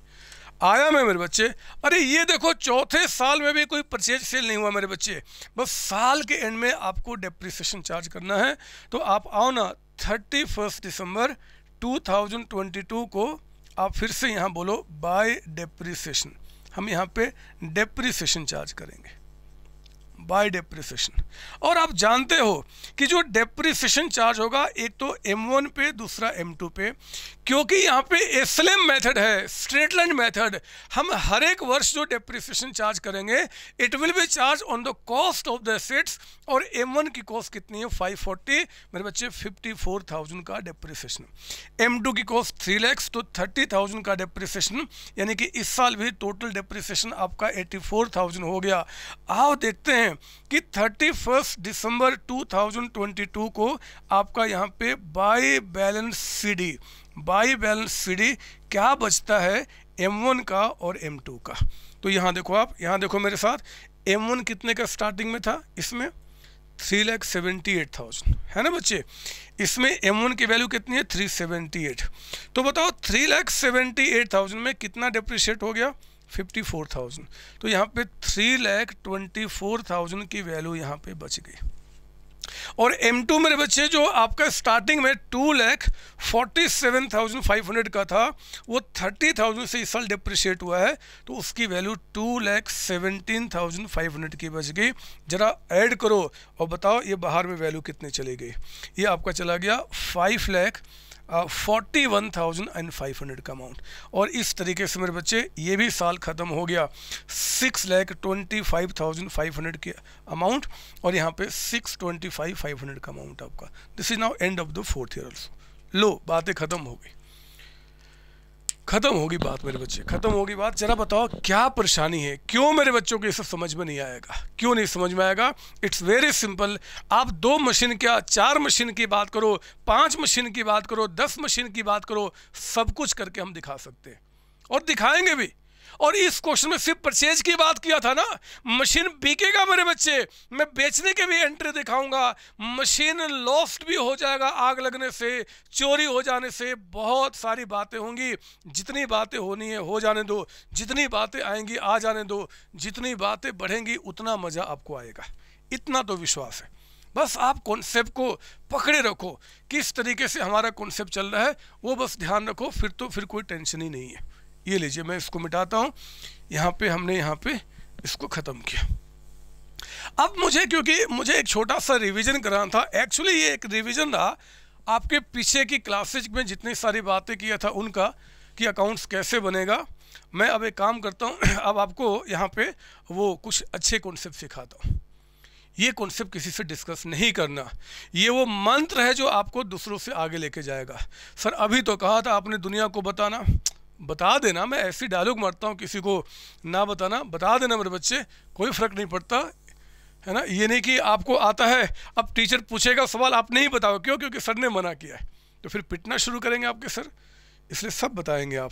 आया मैं मेरे बच्चे। अरे ये देखो, चौथे साल में भी कोई परचेज सेल नहीं हुआ मेरे बच्चे। बस साल के एंड में आपको डेप्रिसिएशन चार्ज करना है। तो आप आओ ना थर्टी फ़र्स्ट दिसंबर 2022 को आप फिर से यहाँ बोलो बाय डेप्रिसिएशन हम यहाँ पे डेप्रिसिएशन चार्ज करेंगे बाय डेप्रिसिएशन और आप जानते हो कि जो डेप्रिसिएशन चार्ज होगा, एक तो M1 पे, दूसरा M2 पे क्योंकि यहाँ पे एसलेम मेथड है स्ट्रेट लाइन मेथड। हम हर एक वर्ष जो डेप्रिसिएशन चार्ज करेंगे it will be charge on the cost of the assets और M1 की कॉस्ट कितनी है? 540 मेरे बच्चे 54,000 का डेप्रिसिएशन M2 की कॉस्ट थ्री लैक्स तो 30,000 का डेप्रिसिएशन यानी कि इस साल भी टोटल डेप्रिसिएशन आपका 84,000 हो गया। आओ देखते हैं कि थर्टी फ़र्स्ट दिसंबर 2022 को आपका यहाँ पे by balance C D by balance C क्या बचता है? M1 का और M2 का। तो यहाँ देखो आप, यहाँ देखो मेरे साथ M1 कितने का स्टार्टिंग में था? इसमें three lakh seventy eight thousand है ना बच्चे? इसमें एम वन की वैल्यू कितनी है? थ्री सेवेंटी एट तो बताओ three lakh seventy eight thousand में कितना डिप्रिशिएट हो गया? फिफ्टी फोर थाउज़ेंड तो यहाँ पे three lakh twenty four thousand की वैल्यू यहाँ पे बच गई। और M2 मेरे बच्चे, जो आपका स्टार्टिंग में two lakh forty seven thousand five hundred का था, वो थर्टी थाउज़ेंड से इस साल डिप्रिशिएट हुआ है तो उसकी value two lakh seventeen thousand five hundred की बच गई। ज़रा ऐड करो और बताओ ये बाहर में वैल्यू कितने चले गई। ये आपका चला गया five lakh forty one thousand and five hundred का अमाउंट और इस तरीके से मेरे बच्चे, ये भी साल ख़त्म हो गया। Six lakh twenty five thousand five hundred के अमाउंट और यहाँ पे six twenty five five hundred का अमाउंट आपका। This is now end of the fourth year also लो, बातें ख़त्म हो गई। ख़त्म होगी बात मेरे बच्चे, ख़त्म होगी बात। जरा बताओ, क्या परेशानी है? क्यों मेरे बच्चों को ये सब समझ में नहीं आएगा? क्यों नहीं समझ में आएगा? इट्स वेरी सिंपल आप दो मशीन क्या, चार मशीन की बात करो, पाँच मशीन की बात करो, दस मशीन की बात करो, सब कुछ करके हम दिखा सकते हैं। और दिखाएँगे भी। और इस क्वेश्चन में सिर्फ़ परचेज की बात किया था ना? मशीन बिकेगा मेरे बच्चे। मैं बेचने के भी एंट्री दिखाऊँगा। मशीन लॉस्ट भी हो जाएगा आग लगने से, चोरी हो जाने से। बहुत सारी बातें होंगी। जितनी बातें होनी है, हो जाने दो। जितनी बातें आएँगी, आ जाने दो। जितनी बातें बढ़ेंगी, उतना मज़ा आपको आएगा। इतना तो विश्वास है। बस आप कॉन्सेप्ट को पकड़े रखो। किस तरीके से हमारा कॉन्सेप्ट चल रहा है, वो बस ध्यान रखो। फिर तो फिर कोई टेंशन ही नहीं है। ये लीजिए, मैं इसको मिटाता हूँ। यहाँ पे हमने यहाँ पे इसको ख़त्म किया। अब मुझे, क्योंकि मुझे एक छोटा सा रिवीजन कराना था। एक्चुअली ये एक रिवीजन रहा। आपके पीछे की क्लासेज में जितनी सारी बातें किया था उनका, कि अकाउंट्स कैसे बनेगा। मैं अब एक काम करता हूँ। अब आपको यहाँ पे वो कुछ अच्छे कॉन्सेप्ट सिखाता हूँ। ये कॉन्सेप्ट किसी से डिस्कस नहीं करना। ये वो मंत्र है जो आपको दूसरों से आगे लेके जाएगा। सर, अभी तो कहा था आपने दुनिया को बताना। बता देना, मैं ऐसी डायलॉग मारता हूँ, किसी को ना बताना। बता देना मेरे बच्चे, कोई फ़र्क नहीं पड़ता, है ना? ये नहीं कि आपको आता है, अब टीचर पूछेगा, सवाल आप नहीं बताओ, क्यों? क्योंकि सर ने मना किया है। तो फिर पिटना शुरू करेंगे आपके सर इसलिए सब बताएँगे आप।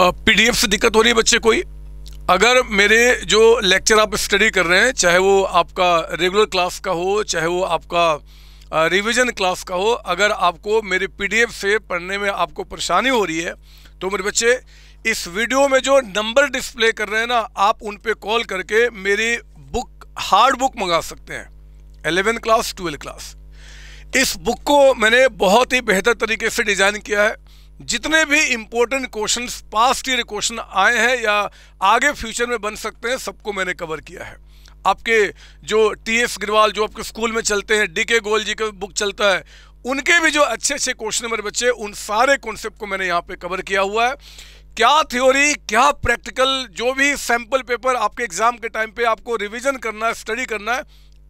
पीडीएफ से दिक्कत हो रही है बच्चे कोई? अगर मेरे जो लेक्चर आप स्टडी कर रहे हैं, चाहे वो आपका रेगुलर क्लास का हो, चाहे वो आपका रिवीजन क्लास का हो, अगर आपको मेरे पीडीएफ से पढ़ने में आपको परेशानी हो रही है तो मेरे बच्चे, इस वीडियो में जो नंबर डिस्प्ले कर रहे हैं ना, आप उन पे कॉल करके मेरी बुक, हार्ड बुक मंगा सकते हैं। Eleven class twelve class. इस बुक को मैंने बहुत ही बेहतर तरीके से डिज़ाइन किया है। जितने भी important questions past year question आए हैं या आगे फ्यूचर में बन सकते हैं, सबको मैंने कवर किया है। आपके जो टी एस गिरवाल जो आपके स्कूल में चलते हैं डी के गोल जी का बुक चलता है उनके भी जो अच्छे अच्छे क्वेश्चन मेरे बच्चे उन सारे कॉन्सेप्ट को मैंने यहाँ पे कवर किया हुआ है। क्या थ्योरी क्या प्रैक्टिकल जो भी सैंपल पेपर आपके एग्ज़ाम के टाइम पे आपको रिवीजन करना है स्टडी करना है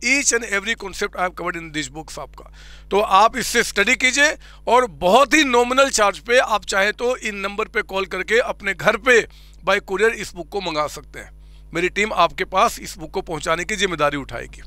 each and every concept I have covered in this books आपका। तो आप इससे स्टडी कीजिए और बहुत ही नॉमिनल चार्ज पे आप चाहे तो इन नंबर पे कॉल करके अपने घर पे बाय कुरियर इस बुक को मंगा सकते हैं। मेरी टीम आपके पास इस बुक को पहुँचाने की ज़िम्मेदारी उठाएगी।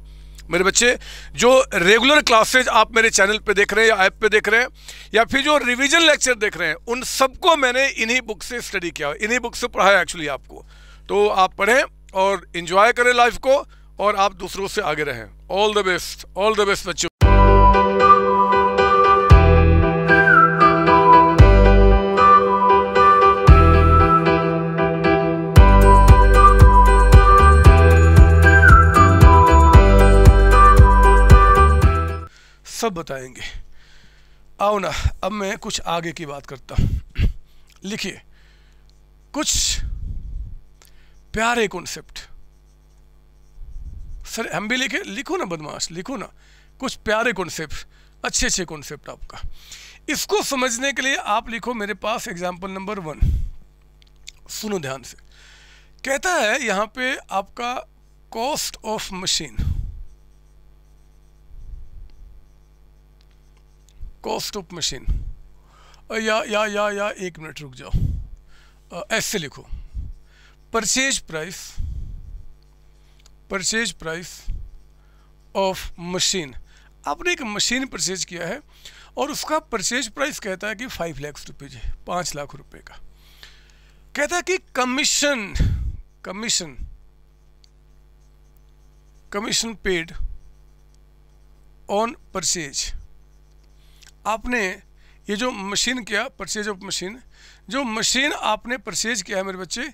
मेरे बच्चे, जो रेगुलर क्लासेज आप मेरे चैनल पे देख रहे हैं या ऐप पे देख रहे हैं, या फिर जो रिवीजन लेक्चर देख रहे हैं, उन सबको मैंने इन्हीं बुक से स्टडी किया। इन्हीं बुक से पढ़ाया एक्चुअली आपको। तो आप पढ़ें और इन्जॉय करें लाइफ को और आप दूसरों से आगे रहें। All the best all the best बच्चों। सब बताएँगे। आओ ना, अब मैं कुछ आगे की बात करता हूँ। लिखिए। कुछ प्यारे कॉन्सेप्ट सर, हम भी लिखे? लिखो ना बदमाश, लिखो ना। कुछ प्यारे कॉन्सेप्ट अच्छे अच्छे कॉन्सेप्ट आपका। इसको समझने के लिए आप लिखो मेरे पास एग्ज़ाम्पल नंबर वन सुनो ध्यान से। कहता है, यहाँ पे आपका cost of machine cost of machine. या या या या, एक मिनट रुक जाओ। ऐसे लिखो। Purchase price purchase price of machine. आपने एक मशीन परचेज किया है और उसका परचेज प्राइस कहता है कि फाइव लैक्स रुपीज़ है, पाँच लाख रुपए का। कहता है कि commission commission commission paid on purchase आपने ये जो मशीन किया, परचेज ऑफ़ मशीन, जो मशीन आपने परचेज किया है मेरे बच्चे,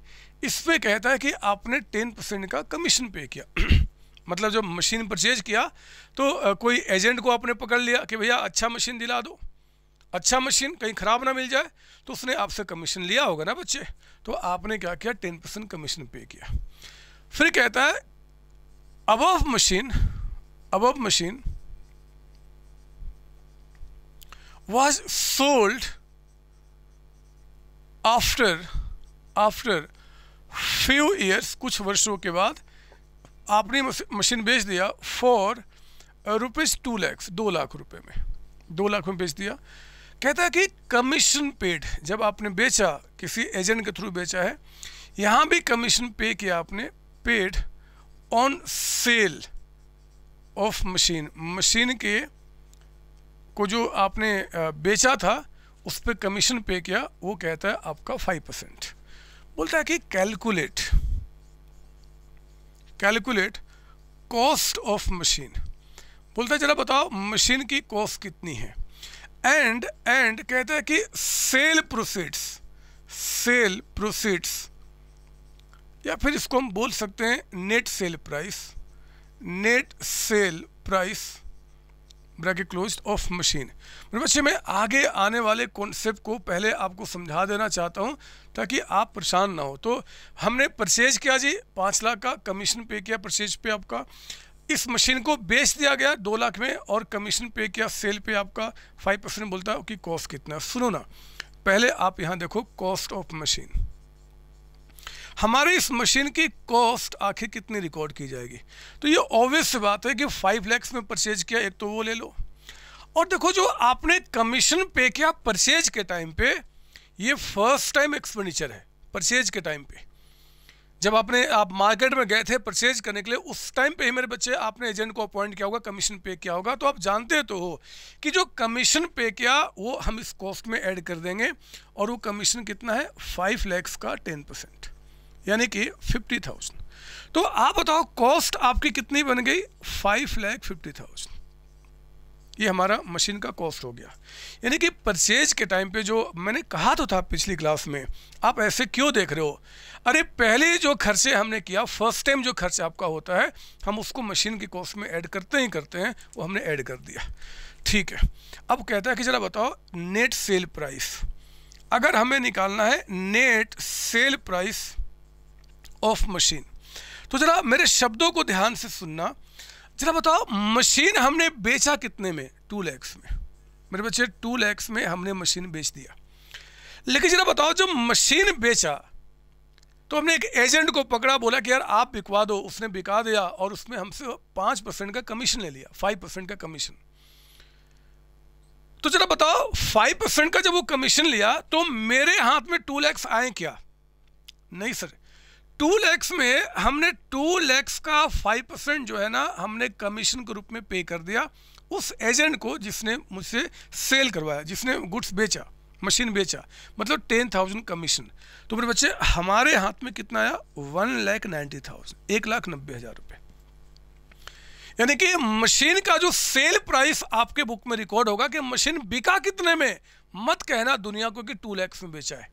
इस पर कहता है कि आपने टेन परसेंट का कमीशन पे किया। मतलब जब मशीन परचेज किया तो कोई एजेंट को आपने पकड़ लिया कि भैया अच्छा मशीन दिला दो। अच्छा मशीन कहीं ख़राब ना मिल जाए तो उसने आपसे कमीशन लिया होगा ना बच्चे? तो आपने क्या किया? टेन परसेंट कमीशन पे किया। फिर कहता है above machine above machine was sold after after few years, कुछ वर्षों के बाद, आपने मशीन बेच दिया फॉर रुपीज़ टू लैक्स दो लाख रुपए में। दो लाख में बेच दिया। कहता है कि कमीशन पेड जब आपने बेचा, किसी एजेंट के थ्रू बेचा है, यहाँ भी कमीशन पे किया आपने paid on sale of machine machine के को जो आपने बेचा था, उस पर कमीशन पे किया, वो कहता है आपका फाइव परसेंट बोलता है कि calculate calculate cost of machine बोलता है जरा बताओ मशीन की कॉस्ट कितनी है? एंड एंड कहता है कि सेल प्रोसीड्स सेल प्रोसीड्स या फिर इसको हम बोल सकते हैं net sale price net sale price bracket close of machine मेरे बच्चे, मैं आगे आने वाले कॉन्सेप्ट को पहले आपको समझा देना चाहता हूँ, ताकि आप परेशान ना हो। तो हमने परचेज किया जी, पाँच लाख का कमीशन पे किया परचेज पे आपका। इस मशीन को बेच दिया गया दो लाख में, और कमीशन पे किया सेल पे आपका। फाइव परसेंट बोलता है कि कॉस्ट कितना सुनो ना, पहले आप यहाँ देखो कॉस्ट ऑफ़ मशीन हमारे इस मशीन की कॉस्ट आखिर कितनी रिकॉर्ड की जाएगी? तो ये ऑब्वियस बात है कि फाइव लैक्स में परचेज किया, एक तो वो ले लो। और देखो जो आपने कमीशन पे किया परचेज के टाइम पे, ये फ़र्स्ट टाइम एक्सपेंडिचर है परचेज के टाइम पे। जब आपने, आप मार्केट में गए थे परचेज करने के लिए, उस टाइम पे ही मेरे बच्चे, आपने एजेंट को अपॉइंट किया होगा कमीशन पे किया होगा। तो आप जानते तो हो कि जो कमीशन पे किया, वो हम इस कॉस्ट में ऐड कर देंगे और वो कमीशन कितना है? फाइव लैक्स का टेन परसेंट यानी कि फिफ्टी थाउज़ेंड तो आप बताओ कॉस्ट आपकी कितनी बन गई? फाइव लैख फिफ्टी थाउज़ेंड ये हमारा मशीन का कॉस्ट हो गया। यानी कि परचेज के टाइम पे जो मैंने कहा तो था पिछली क्लास में, आप ऐसे क्यों देख रहे हो? अरे, पहले जो खर्चे हमने किया फ़र्स्ट टाइम जो खर्चा आपका होता है, हम उसको मशीन की कॉस्ट में ऐड करते ही करते हैं, वो हमने ऐड कर दिया। ठीक है। अब कहता है कि ज़रा बताओ नेट सेल प्राइस अगर हमें निकालना है net sale price of machine तो ज़रा मेरे शब्दों को ध्यान से सुनना। जरा बताओ मशीन हमने बेचा कितने में? टू लैक्स में। मेरे बच्चे टू लैक्स में हमने मशीन बेच दिया। लेकिन जरा बताओ, जब मशीन बेचा तो हमने एक एजेंट को पकड़ा, बोला कि यार, आप बिकवा दो। उसने बिका दिया और उसमें हमसे पाँच परसेंट का कमीशन ले लिया फाइव परसेंट का कमीशन तो जरा बताओ फाइव परसेंट का जब वो कमीशन लिया तो मेरे हाथ में टू लैक्स आए क्या? नहीं सर टू लैक्स में हमने टू लैक्स का फाइव परसेंट जो है ना, हमने कमीशन के रूप में पे कर दिया उस एजेंट को जिसने मुझसे सेल करवाया, जिसने गुड्स बेचा, मशीन बेचा मतलब टेन थाउज़ेंड कमीशन। तो मेरे बच्चे, हमारे हाथ में कितना आया? वन लैख नाइन्टी थाउज़ेंड, एक लाख नब्बे हज़ार रुपये यानी कि मशीन का जो सेल प्राइस आपके बुक में रिकॉर्ड होगा कि मशीन बिका कितने में? मत कहना दुनिया को कि टू लैक्स में बेचा है।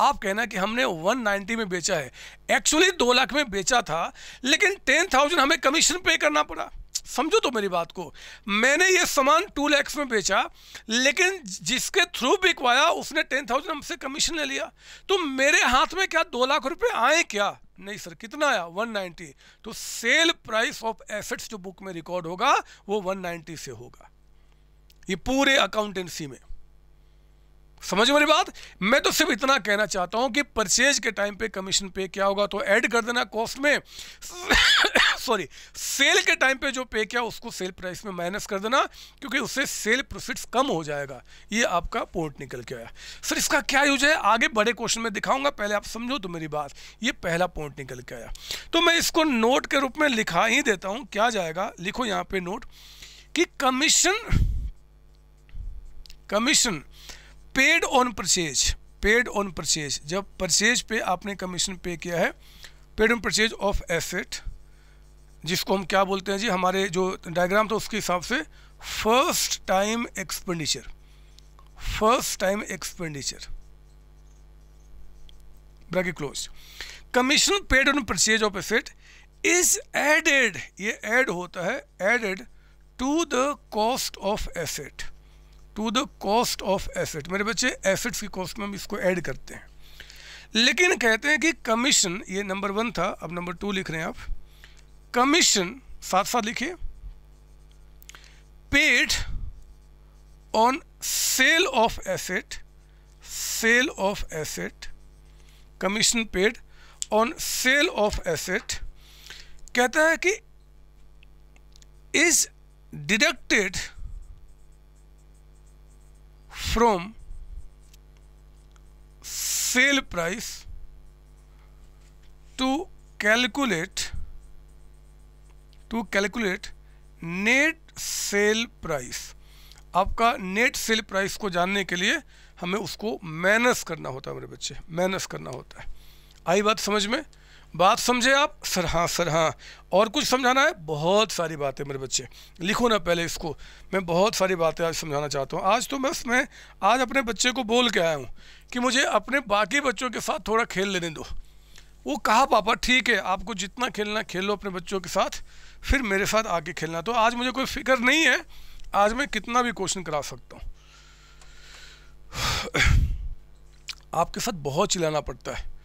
आप कहना कि हमने 190 में बेचा है। एक्चुअली दो लाख में बेचा था, लेकिन टेन थाउज़ेंड हमें कमीशन पे करना पड़ा। समझो तो मेरी बात को। मैंने ये सामान टू लैक्स में बेचा, लेकिन जिसके थ्रू बिकवाया, उसने टेन थाउज़ेंड हमसे कमीशन ले लिया। तो मेरे हाथ में क्या दो लाख रुपए आए क्या? नहीं सर, कितना आया? 190 तो सेल प्राइस ऑफ़ एसेट्स जो बुक में रिकॉर्ड होगा, वो 190 से होगा। ये पूरे अकाउंटेंसी में। समझ मेरी बात? मैं तो सिर्फ़ इतना कहना चाहता हूँ कि परचेज के टाइम पे कमीशन पे क्या होगा तो ऐड कर देना कॉस्ट में। सॉरी सेल के टाइम पे जो पे किया उसको सेल प्राइस में माइनस कर देना, क्योंकि उससे सेल प्रॉफिट्स कम हो जाएगा। ये आपका पॉइंट निकल के आया। सर इसका क्या यूज़ है? आगे बड़े क्वेश्चन में दिखाऊँगा, पहले आप समझो तो मेरी बात। ये पहला पॉइंट निकल के आया। तो मैं इसको नोट के रूप में लिखा ही देता हूँ। क्या जाएगा? लिखो यहाँ पे नोट कि commission commission paid on purchase, paid on purchase, जब परचेज पे आपने कमीशन पे किया है, paid on purchase of asset, जिसको हम क्या बोलते हैं जी, हमारे जो डायग्राम था उसके हिसाब से first time expenditure, first time expenditure, bracket close. Commission paid on purchase of asset is added, ये ऐड होता है, added to the cost of asset. To the cost of asset मेरे बच्चे एसेट्स की कॉस्ट में हम इसको ऐड करते हैं। लेकिन कहते हैं कि कमीशन ये नंबर वन था, अब नंबर टू लिख रहे हैं आप। कमीशन साथ साथ लिखिए। Paid on sale of asset sale of asset commission paid on sale of asset कहता है कि is deducted from sale price to calculate to calculate net sale price आपका नेट सेल प्राइस को जानने के लिए हमें उसको मैनस करना होता है मेरे बच्चे मैनस करना होता है। आई बात समझ में? बात समझे आप? सर हाँ सर हाँ। और कुछ समझाना है? बहुत सारी बातें मेरे बच्चे। लिखो ना पहले इसको। मैं बहुत सारी बातें आज समझाना चाहता हूँ। आज तो बस मैं आज अपने बच्चे को बोल के आया हूँ कि मुझे अपने बाकी बच्चों के साथ थोड़ा खेल लेने दो। वो कहा, पापा, ठीक है, आपको जितना खेलना खेलो अपने बच्चों के साथ। फिर मेरे साथ आके खेलना। तो आज मुझे कोई फ़िक्र नहीं है। आज मैं कितना भी क्वेश्चन करा सकता हूँ। आपके साथ बहुत चिल्लाना पड़ता है।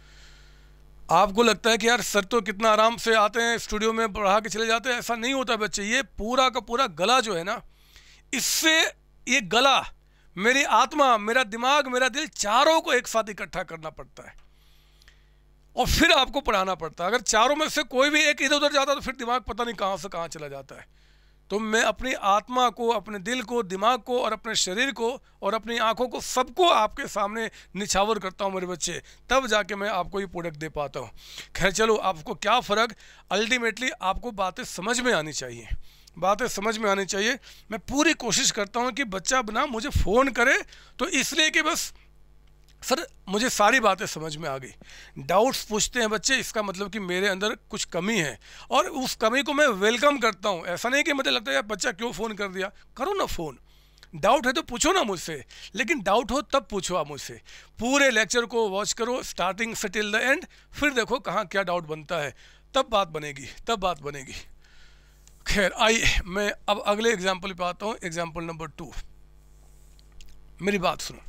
आपको लगता है कि यार सर तो कितना आराम से आते हैं, स्टूडियो में बढ़ा के चले जाते हैं? ऐसा नहीं होता बच्चे। ये पूरा का पूरा गला जो है ना, इससे ये गला मेरी आत्मा, मेरा दिमाग, मेरा दिल चारों को एक साथ इकट्ठा करना पड़ता है। और फिर आपको पढ़ाना पड़ता है। अगर चारों में से कोई भी एक इधर उधर जाता है तो फिर दिमाग पता नहीं कहाँ से कहाँ चला जाता है। तो मैं अपनी आत्मा को, अपने दिल को, दिमाग को और अपने शरीर को और अपनी आँखों को सबको आपके सामने निछावर करता हूँ मेरे बच्चे। तब जाके मैं आपको ये प्रोडक्ट दे पाता हूँ। खैर चलो, आपको क्या फ़र्क? अल्टीमेटली आपको बातें समझ में आनी चाहिए। बातें समझ में आनी चाहिए। मैं पूरी कोशिश करता हूँ कि बच्चा बना मुझे फ़ोन करे तो इसलिए कि बस सर मुझे सारी बातें समझ में आ गई। डाउट्स पूछते हैं बच्चे, इसका मतलब कि मेरे अंदर कुछ कमी है। और उस कमी को मैं वेलकम करता हूँ। ऐसा नहीं कि मुझे लगता है, यार, बच्चा क्यों फ़ोन कर दिया? करो ना फ़ोन डाउट है तो पूछो ना मुझसे। लेकिन डाउट हो तब पूछो आप मुझसे। पूरे लेक्चर को वॉच करो स्टार्टिंग से टिल द एंड फिर देखो कहाँ क्या डाउट बनता है। तब बात बनेगी, तब बात बनेगी। खैर, आइए, मैं अब अगले एग्ज़ाम्पल पे आता हूँ। एग्ज़ाम्पल नंबर टू मेरी बात सुनो।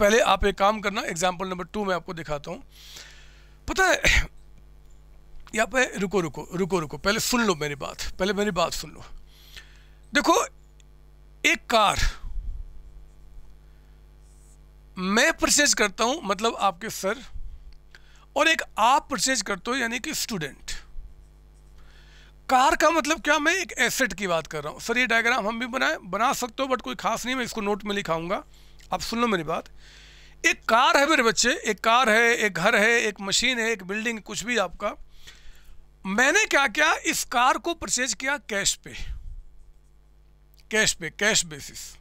पहले आप एक काम करना एग्ज़ाम्पल नंबर टू में आपको दिखाता हूँ। पता है, यहाँ पे रुको रुको रुको रुको, पहले सुन लो मेरी बात, पहले मेरी बात सुन लो। देखो, एक कार, मैं परचेज करता हूँ मतलब आपके सर और एक आप परचेज करते हो, यानी कि स्टूडेंट कार का मतलब क्या? मैं एक एसेट की बात कर रहा हूँ। सर ये डायग्राम हम भी बनाए, बना सकते हो बट कोई खास नहीं, मैं इसको नोट में लिखाऊँगा। आप सुन लो मेरी बात। एक कार है मेरे बच्चे, एक कार है, एक घर है, एक मशीन है, एक बिल्डिंग, कुछ भी आपका। मैंने क्या किया इस कार को परचेज किया? कैश पे। कैश पे, कैश बेसिस।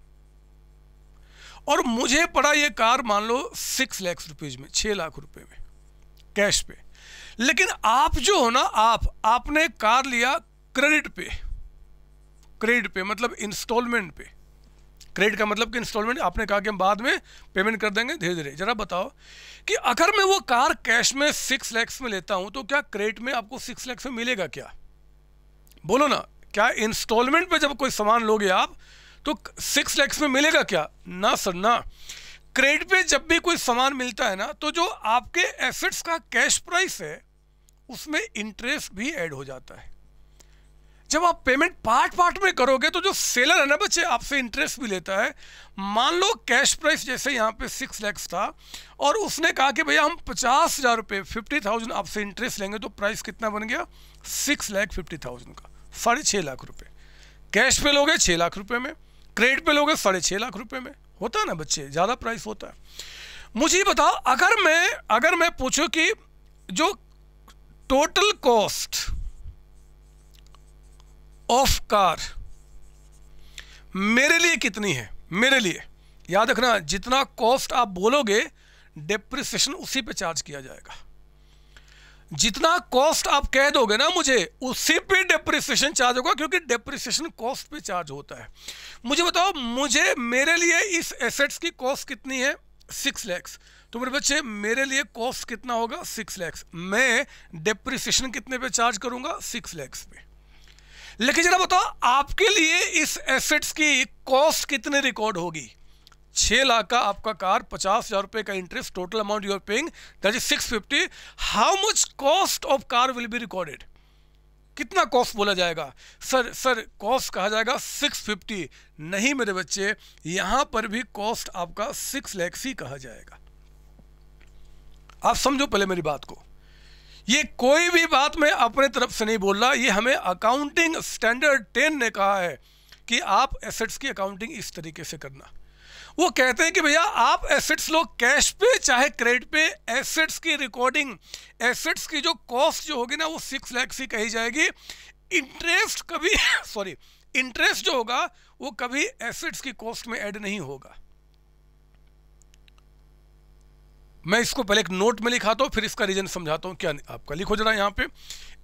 और मुझे पड़ा ये कार, मान लो, सिक्स लैक्स रुपीज़ में, छह लाख रुपए में, कैश पे। लेकिन आप जो हो ना, आप, आपने कार लिया क्रेडिट पे। क्रेडिट पे मतलब इंस्टॉलमेंट पे। क्रेडिट का मतलब कि इंस्टॉलमेंट आपने कहा कि हम बाद में पेमेंट कर देंगे, धीरे धीरे। जरा बताओ कि अगर मैं वो कार कैश में सिक्स लैक्स में लेता हूँ तो क्या क्रेडिट में आपको सिक्स लैक्स में मिलेगा क्या? बोलो ना, क्या इंस्टॉलमेंट पे जब कोई सामान लोगे आप तो सिक्स लैक्स में मिलेगा क्या? ना सर, ना। क्रेडिट पे जब भी कोई सामान मिलता है ना तो जो आपके एसेट्स का कैश प्राइस है, उसमें इंटरेस्ट भी ऐड हो जाता है। जब आप पेमेंट पार्ट पार्ट में करोगे तो जो सेलर है ना बच्चे, आपसे इंटरेस्ट भी लेता है। मान लो कैश प्राइस जैसे यहाँ पे सिक्स लैक्स था, और उसने कहा कि भैया हम पचास हज़ार रुपये फिफ्टी थाउज़ेंड आपसे इंटरेस्ट लेंगे तो प्राइस कितना बन गया? सिक्स लैख फिफ्टी थाउज़ेंड का, साढ़े छः लाख रुपये कैश पे लोगे छः लाख रुपये में क्रेडिट पे लोगे साढ़े छः लाख रुपये में। होता है ना बच्चे, ज़्यादा प्राइस होता है। मुझे बताओ, अगर मैं अगर मैं पूछूँ कि जो टोटल कॉस्ट ऑफ़ कार। मेरे लिए कितनी है? मेरे लिए। याद रखना, जितना कॉस्ट आप बोलोगे डेप्रिसिएशन उसी पे चार्ज किया जाएगा। जितना कॉस्ट आप कह दोगे ना मुझे, उसी पे डिप्रिसिएशन चार्ज होगा, क्योंकि डेप्रिसिएशन कॉस्ट पे चार्ज होता है। मुझे बताओ, मुझे, मेरे लिए इस एसेट्स की कॉस्ट कितनी है? सिक्स लैक्स तो मेरे बच्चे, मेरे लिए कॉस्ट कितना होगा? सिक्स लैक्स मैं डेप्रिसिएशन कितने पे चार्ज करूँगा? सिक्स लैक्स पे। लेकिन जरा बताओ, आपके लिए इस एसेट्स की कॉस्ट कितने रिकॉर्ड होगी? छह लाख का आपका कार, पचास हज़ार रुपए का interest total amount you are paying that is six fifty how much cost of car will be recorded कितना कॉस्ट बोला जाएगा? सर सर कॉस्ट कहा जाएगा? सिक्स फिफ्टी नहीं मेरे बच्चे, यहाँ पर भी कॉस्ट आपका सिक्स लैक्स ही कहा जाएगा। आप समझो पहले मेरी बात को। ये कोई भी बात मैं अपने तरफ़ से नहीं बोल रहा, ये हमें अकाउंटिंग स्टैंडर्ड टेन ने कहा है कि आप एसेट्स की अकाउंटिंग इस तरीके से करना। वो कहते हैं कि भैया, आप एसेट्स लो कैश पे, चाहे क्रेडिट पे एसेट्स की रिकॉर्डिंग एसेट्स की जो कॉस्ट जो होगी ना, वो सिक्स लैक्स ही कही जाएगी। इंटरेस्ट कभी सॉरी इंटरेस्ट जो होगा, वो कभी एसेट्स की कॉस्ट में ऐड नहीं होगा। मैं इसको पहले एक नोट में लिखाता हूँ, फिर इसका रीजन समझाता हूँ, क्या आपका लिखो जरा यहाँ पे।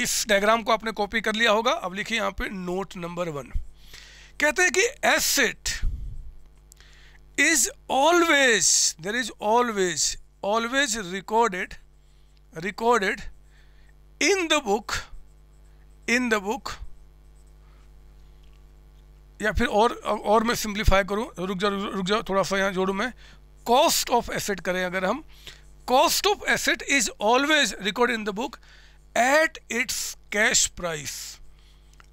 इस डायग्राम को आपने कॉपी कर लिया होगा। अब लिखिए यहाँ पे नोट नंबर वन कहते हैं कि asset is always there is always always recorded recorded in the book in the book या फिर और और मैं सिंप्लीफाई करूँ। रुक जा रुक जाओ, थोड़ा सा यहाँ जोड़ू मैं। कॉस्ट ऑफ़ एसेट करें अगर हम cost of asset is always record in the book at its cash price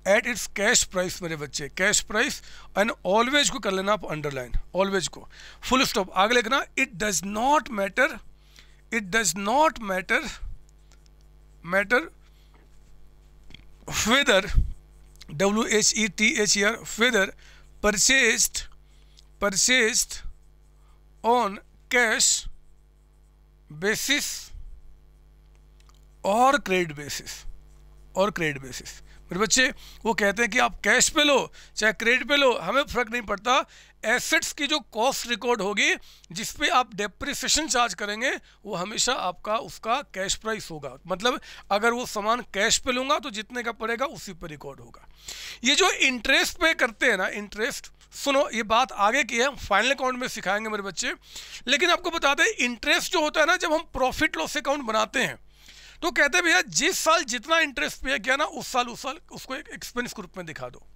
at its cash price मेरे बच्चे कैश प्राइस एंड ऑलवेज को कर लेना आप अंडरलाइन ऑलवेज को। फुल स्टॉप आगे लिखना it does not matter it does not matter matter whether W H E T H E R whether purchased purchased on cash basis और credit basis और credit basis मेरे बच्चे, वो कहते हैं कि आप कैश पे लो, चाहे क्रेडिट पे लो, हमें फ़र्क नहीं पड़ता। एसेट्स की जो कॉस्ट रिकॉर्ड होगी, जिस पे आप डेप्रिसिएशन चार्ज करेंगे, वो हमेशा आपका, उसका कैश प्राइस होगा। मतलब अगर वो सामान कैश पे लूँगा तो जितने का पड़ेगा, उसी पर रिकॉर्ड होगा। ये जो इंटरेस्ट पे करते हैं ना इंटरेस्ट सुनो, ये बात आगे की है फाइनल अकाउंट में सिखाएँगे मेरे बच्चे। लेकिन आपको बता दें इंटरेस्ट जो होता है ना, जब हम प्रॉफिट लॉस अकाउंट बनाते हैं तो कहते भैया, जिस साल जितना इंटरेस्ट पे किया ना, उस साल उस साल उसको एक एक्सपेंस के रूप में दिखा दो।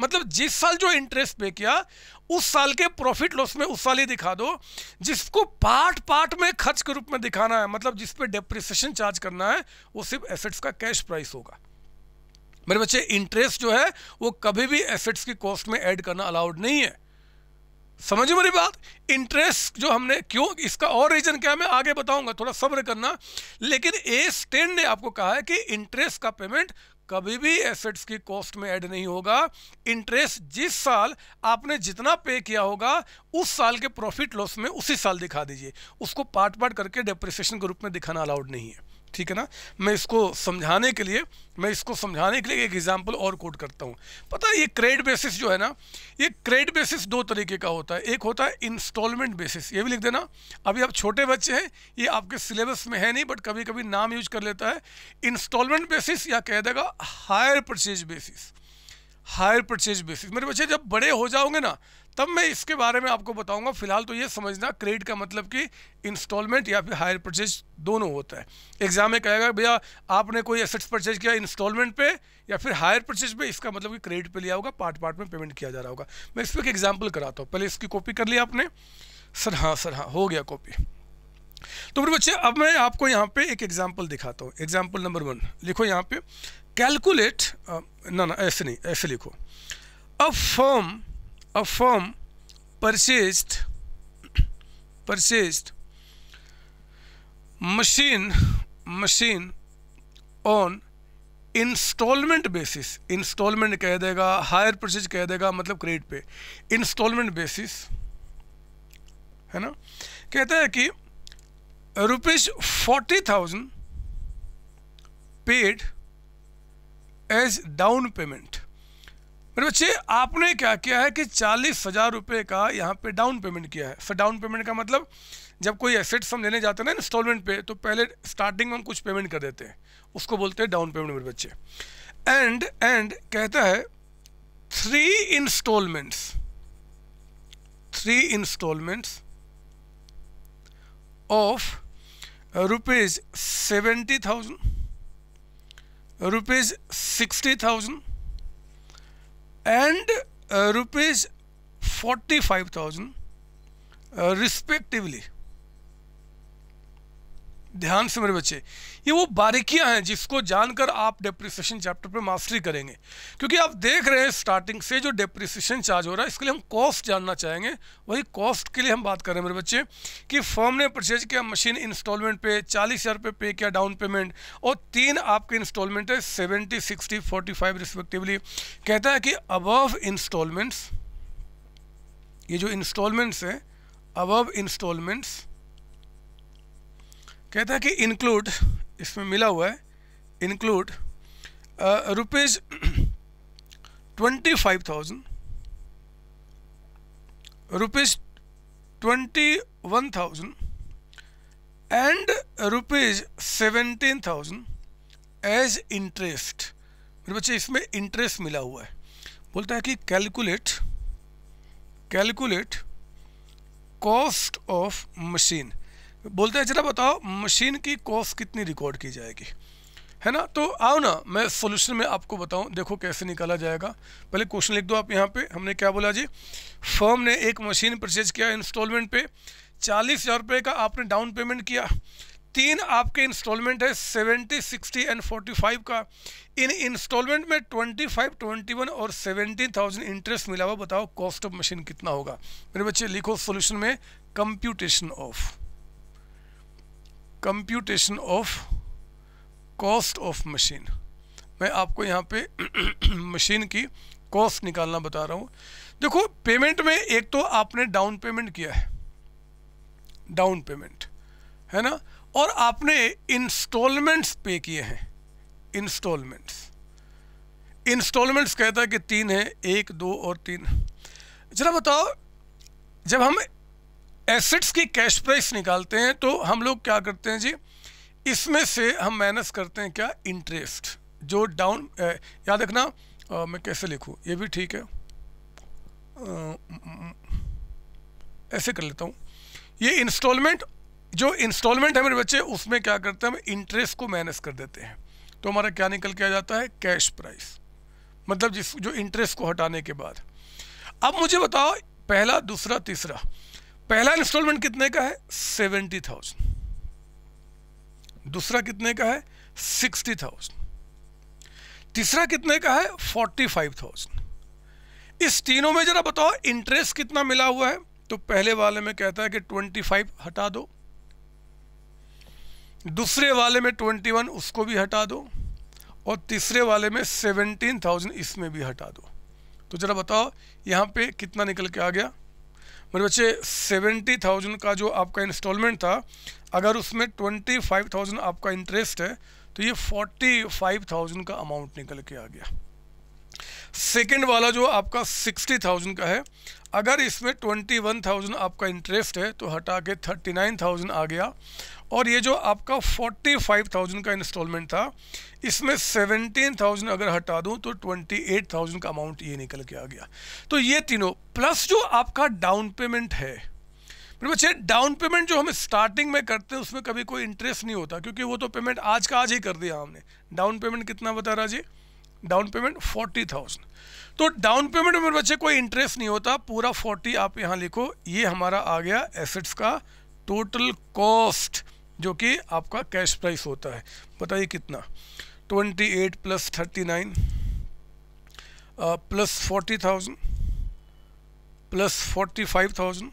मतलब जिस साल जो इंटरेस्ट पे किया, उस साल के प्रॉफिट लॉस में उस साल ही दिखा दो, जिसको पार्ट पार्ट में खर्च के रूप में दिखाना है मतलब जिस पे डेप्रिसिएशन चार्ज करना है, वो सिर्फ़ एसेट्स का कैश प्राइस होगा। मेरे बच्चे इंटरेस्ट जो है, वो कभी भी एसेट्स की कॉस्ट में ऐड करना अलाउड नहीं है। समझिए मेरी बात? इंटरेस्ट जो हमने, क्यों? इसका और रीजन क्या है? मैं आगे बताऊँगा, थोड़ा सब्र करना। लेकिन ए स्टेन ने आपको कहा है कि इंटरेस्ट का पेमेंट कभी भी एसेट्स की कॉस्ट में ऐड नहीं होगा। इंटरेस्ट जिस साल आपने जितना पे किया होगा, उस साल के प्रॉफिट लॉस में उसी साल दिखा दीजिए। उसको पार्ट पार्ट करके डेप्रिसिएशन के रूप में दिखाना अलाउड नहीं है। ठीक है ना? मैं इसको समझाने के लिए, मैं इसको समझाने के लिए एक एग्जांपल और कोट करता हूँ। पता है, ये क्रेडिट बेसिस जो है ना, ये क्रेडिट बेसिस दो तरीके का होता है। एक होता है इंस्टॉलमेंट बेसिस ये भी लिख देना। अभी आप छोटे बच्चे हैं, ये आपके सिलेबस में है नहीं बट कभी कभी नाम यूज़ कर लेता है। इंस्टॉलमेंट बेसिस या कह देगा hire purchase basis hire purchase basis मेरे बच्चे जब बड़े हो जाओगे ना तब मैं इसके बारे में आपको बताऊँगा। फ़िलहाल तो ये समझना क्रेडिट का मतलब कि इंस्टॉलमेंट या फिर हायर परचेज दोनों होता है। एग्ज़ाम में कहेगा, भैया, आपने कोई एसेट्स परचेज किया इंस्टॉलमेंट पे या फिर हायर परचेज पे? इसका मतलब कि क्रेडिट पे लिया होगा पार्ट पार्ट में पेमेंट किया जा रहा होगा। मैं इस पर एक एग्ज़ाम्पल कराता हूँ। पहले इसकी कॉपी कर लिया आपने। सर हाँ सर हाँ हो गया कॉपी तो मेरे बच्चे, अब मैं आपको यहाँ पे एक एग्ज़ाम्पल दिखाता हूँ। एग्ज़ाम्पल नंबर वन लिखो यहाँ पे। कैलकुलेट ना ना, ऐसे नहीं, ऐसे लिखो। A firm a firm purchased purchased machine machine on instalment basis instalment कह देगा हायर परचेज कह देगा मतलब क्रेडिट पे। इंस्टॉलमेंट बेसिस है ना? कहता है कि rupees forty thousand paid as down payment मेरे बच्चे आपने क्या किया है कि चालीस हज़ार रुपये का यहाँ पे डाउन पेमेंट किया है। सर डाउन पेमेंट का मतलब जब कोई एसेट्स हम लेने जाते हैं ना इंस्टॉलमेंट पे तो पहले स्टार्टिंग में हम कुछ पेमेंट कर देते हैं। उसको बोलते हैं डाउन पेमेंट मेरे बच्चे। एंड एंड कहता है three instalments three instalments of rupees seventy thousand rupees sixty 60,000 and uh, rupees 45,000 uh, respectively ध्यान से मेरे बच्चे, ये वो बारीकियाँ हैं जिसको जानकर आप डेप्रिसिएशन चैप्टर पे मास्टरी करेंगे। क्योंकि आप देख रहे हैं स्टार्टिंग से जो डेप्रिसिएशन चार्ज हो रहा है, इसके लिए हम कॉस्ट जानना चाहेंगे। वही कॉस्ट के लिए हम बात कर रहे हैं मेरे बच्चे, कि फॉर्म ने परचेज किया मशीन इंस्टॉलमेंट पे, चालीस हज़ार पे किया डाउन पेमेंट और तीन आपके इंस्टॉलमेंट है seventy sixty forty five respectively कहता है कि अबव इंस्टॉलमेंट्स ये जो इंस्टॉलमेंट्स हैं अबव इंस्टॉलमेंट्स कहता है कि इंक्लूड इसमें मिला हुआ है include rupees twenty five thousand rupees twenty one thousand and rupees seventeen thousand as interest मेरे बच्चे, इसमें इंटरेस्ट मिला हुआ है। बोलता है कि calculate calculate cost of machine बोलते हैं, जरा बताओ, मशीन की कॉस्ट कितनी रिकॉर्ड की जाएगी? है ना? तो आओ ना, मैं सॉल्यूशन में आपको बताऊँ, देखो कैसे निकाला जाएगा। पहले क्वेश्चन लिख दो आप यहाँ पे। हमने क्या बोला जी? फर्म ने एक मशीन परचेज किया इंस्टॉलमेंट पे। चालीस हज़ार रुपये का आपने डाउन पेमेंट किया। तीन आपके इंस्टॉलमेंट है seventy sixty and forty five का। इन इंस्टॉलमेंट में ट्वेंटी फाइव ट्वेंटी वन और सेवेंटीन थाउज़ेंड इंटरेस्ट मिला हुआ। बताओ कॉस्ट ऑफ़ मशीन कितना होगा? मेरे बच्चे, लिखो सोल्यूशन में computation of computation of cost of machine मैं आपको यहाँ पे मशीन की कॉस्ट निकालना बता रहा हूँ। देखो पेमेंट में एक तो आपने डाउन पेमेंट किया है। डाउन पेमेंट है ना? और आपने इंस्टॉलमेंट्स पे किए हैं। इंस्टॉलमेंट्स इंस्टॉलमेंट्स कहता है कि तीन है, एक, दो और तीन। जरा बताओ, जब हम एसेट्स की कैश प्राइस निकालते हैं तो हम लोग क्या करते हैं जी? इसमें से हम माइनस करते हैं क्या? इंटरेस्ट जो डाउन याद रखना मैं कैसे लिखूँ? ये भी ठीक है। आ, ऐसे कर लेता हूँ। ये इंस्टॉलमेंट जो इंस्टॉलमेंट है मेरे बच्चे उसमें क्या करते हैं हम? इंटरेस्ट को माइनस कर देते हैं। तो हमारा क्या निकल के आ जाता है? कैश प्राइस मतलब जिस जो इंटरेस्ट को हटाने के बाद। अब मुझे बताओ पहला दूसरा तीसरा। पहला इंस्टॉलमेंट कितने का है? सेवेंटी थाउज़ेंड दूसरा कितने का है? सिक्सटी थाउज़ेंड तीसरा कितने का है? फोर्टी फाइव थाउज़ेंड इस तीनों में जरा बताओ इंटरेस्ट कितना मिला हुआ है? तो पहले वाले में कहता है कि ट्वेंटी फाइव हटा दो। दूसरे वाले में ट्वेंटी वन उसको भी हटा दो। और तीसरे वाले में सेवनटीन थाउज़ेंड इसमें भी हटा दो। तो ज़रा बताओ, यहाँ पे कितना निकल के आ गया? मेरे बच्चे, सेवेंटी थाउज़ेंड का जो आपका इंस्टॉलमेंट था, अगर उसमें ट्वेंटी फाइव थाउज़ेंड आपका इंटरेस्ट है तो ये फोर्टी फाइव थाउज़ेंड का अमाउंट निकल के आ गया। सेकेंड वाला जो आपका सिक्सटी थाउज़ेंड का है, अगर इसमें ट्वेंटी वन थाउज़ेंड आपका इंटरेस्ट है तो हटा के थर्टी नाइन थाउज़ेंड आ गया। और ये जो आपका फोर्टी फाइव थाउज़ेंड का इंस्टॉलमेंट था, इसमें सेवनटीन थाउज़ेंड अगर हटा दूँ तो ट्वेंटी एट थाउज़ेंड का अमाउंट ये निकल के आ गया। तो ये तीनों प्लस जो आपका डाउन पेमेंट है, मेरे बच्चे डाउन पेमेंट जो हम स्टार्टिंग में करते हैं, उसमें कभी कोई इंटरेस्ट नहीं होता, क्योंकि वो तो पेमेंट आज का आज ही कर दिया हमने। डाउन पेमेंट कितना बता रहा जी? डाउन पेमेंट फोर्टी थाउज़ेंड तो डाउन पेमेंट में मेरे बच्चे कोई इंटरेस्ट नहीं होता, पूरा फोर्टी आप यहाँ लिखो, ये हमारा आ गया एसेट्स का टोटल कॉस्ट जो कि आपका कैश प्राइस होता है। बताइए कितना? Twenty eight plus thirty nine plus forty thousand plus forty five thousand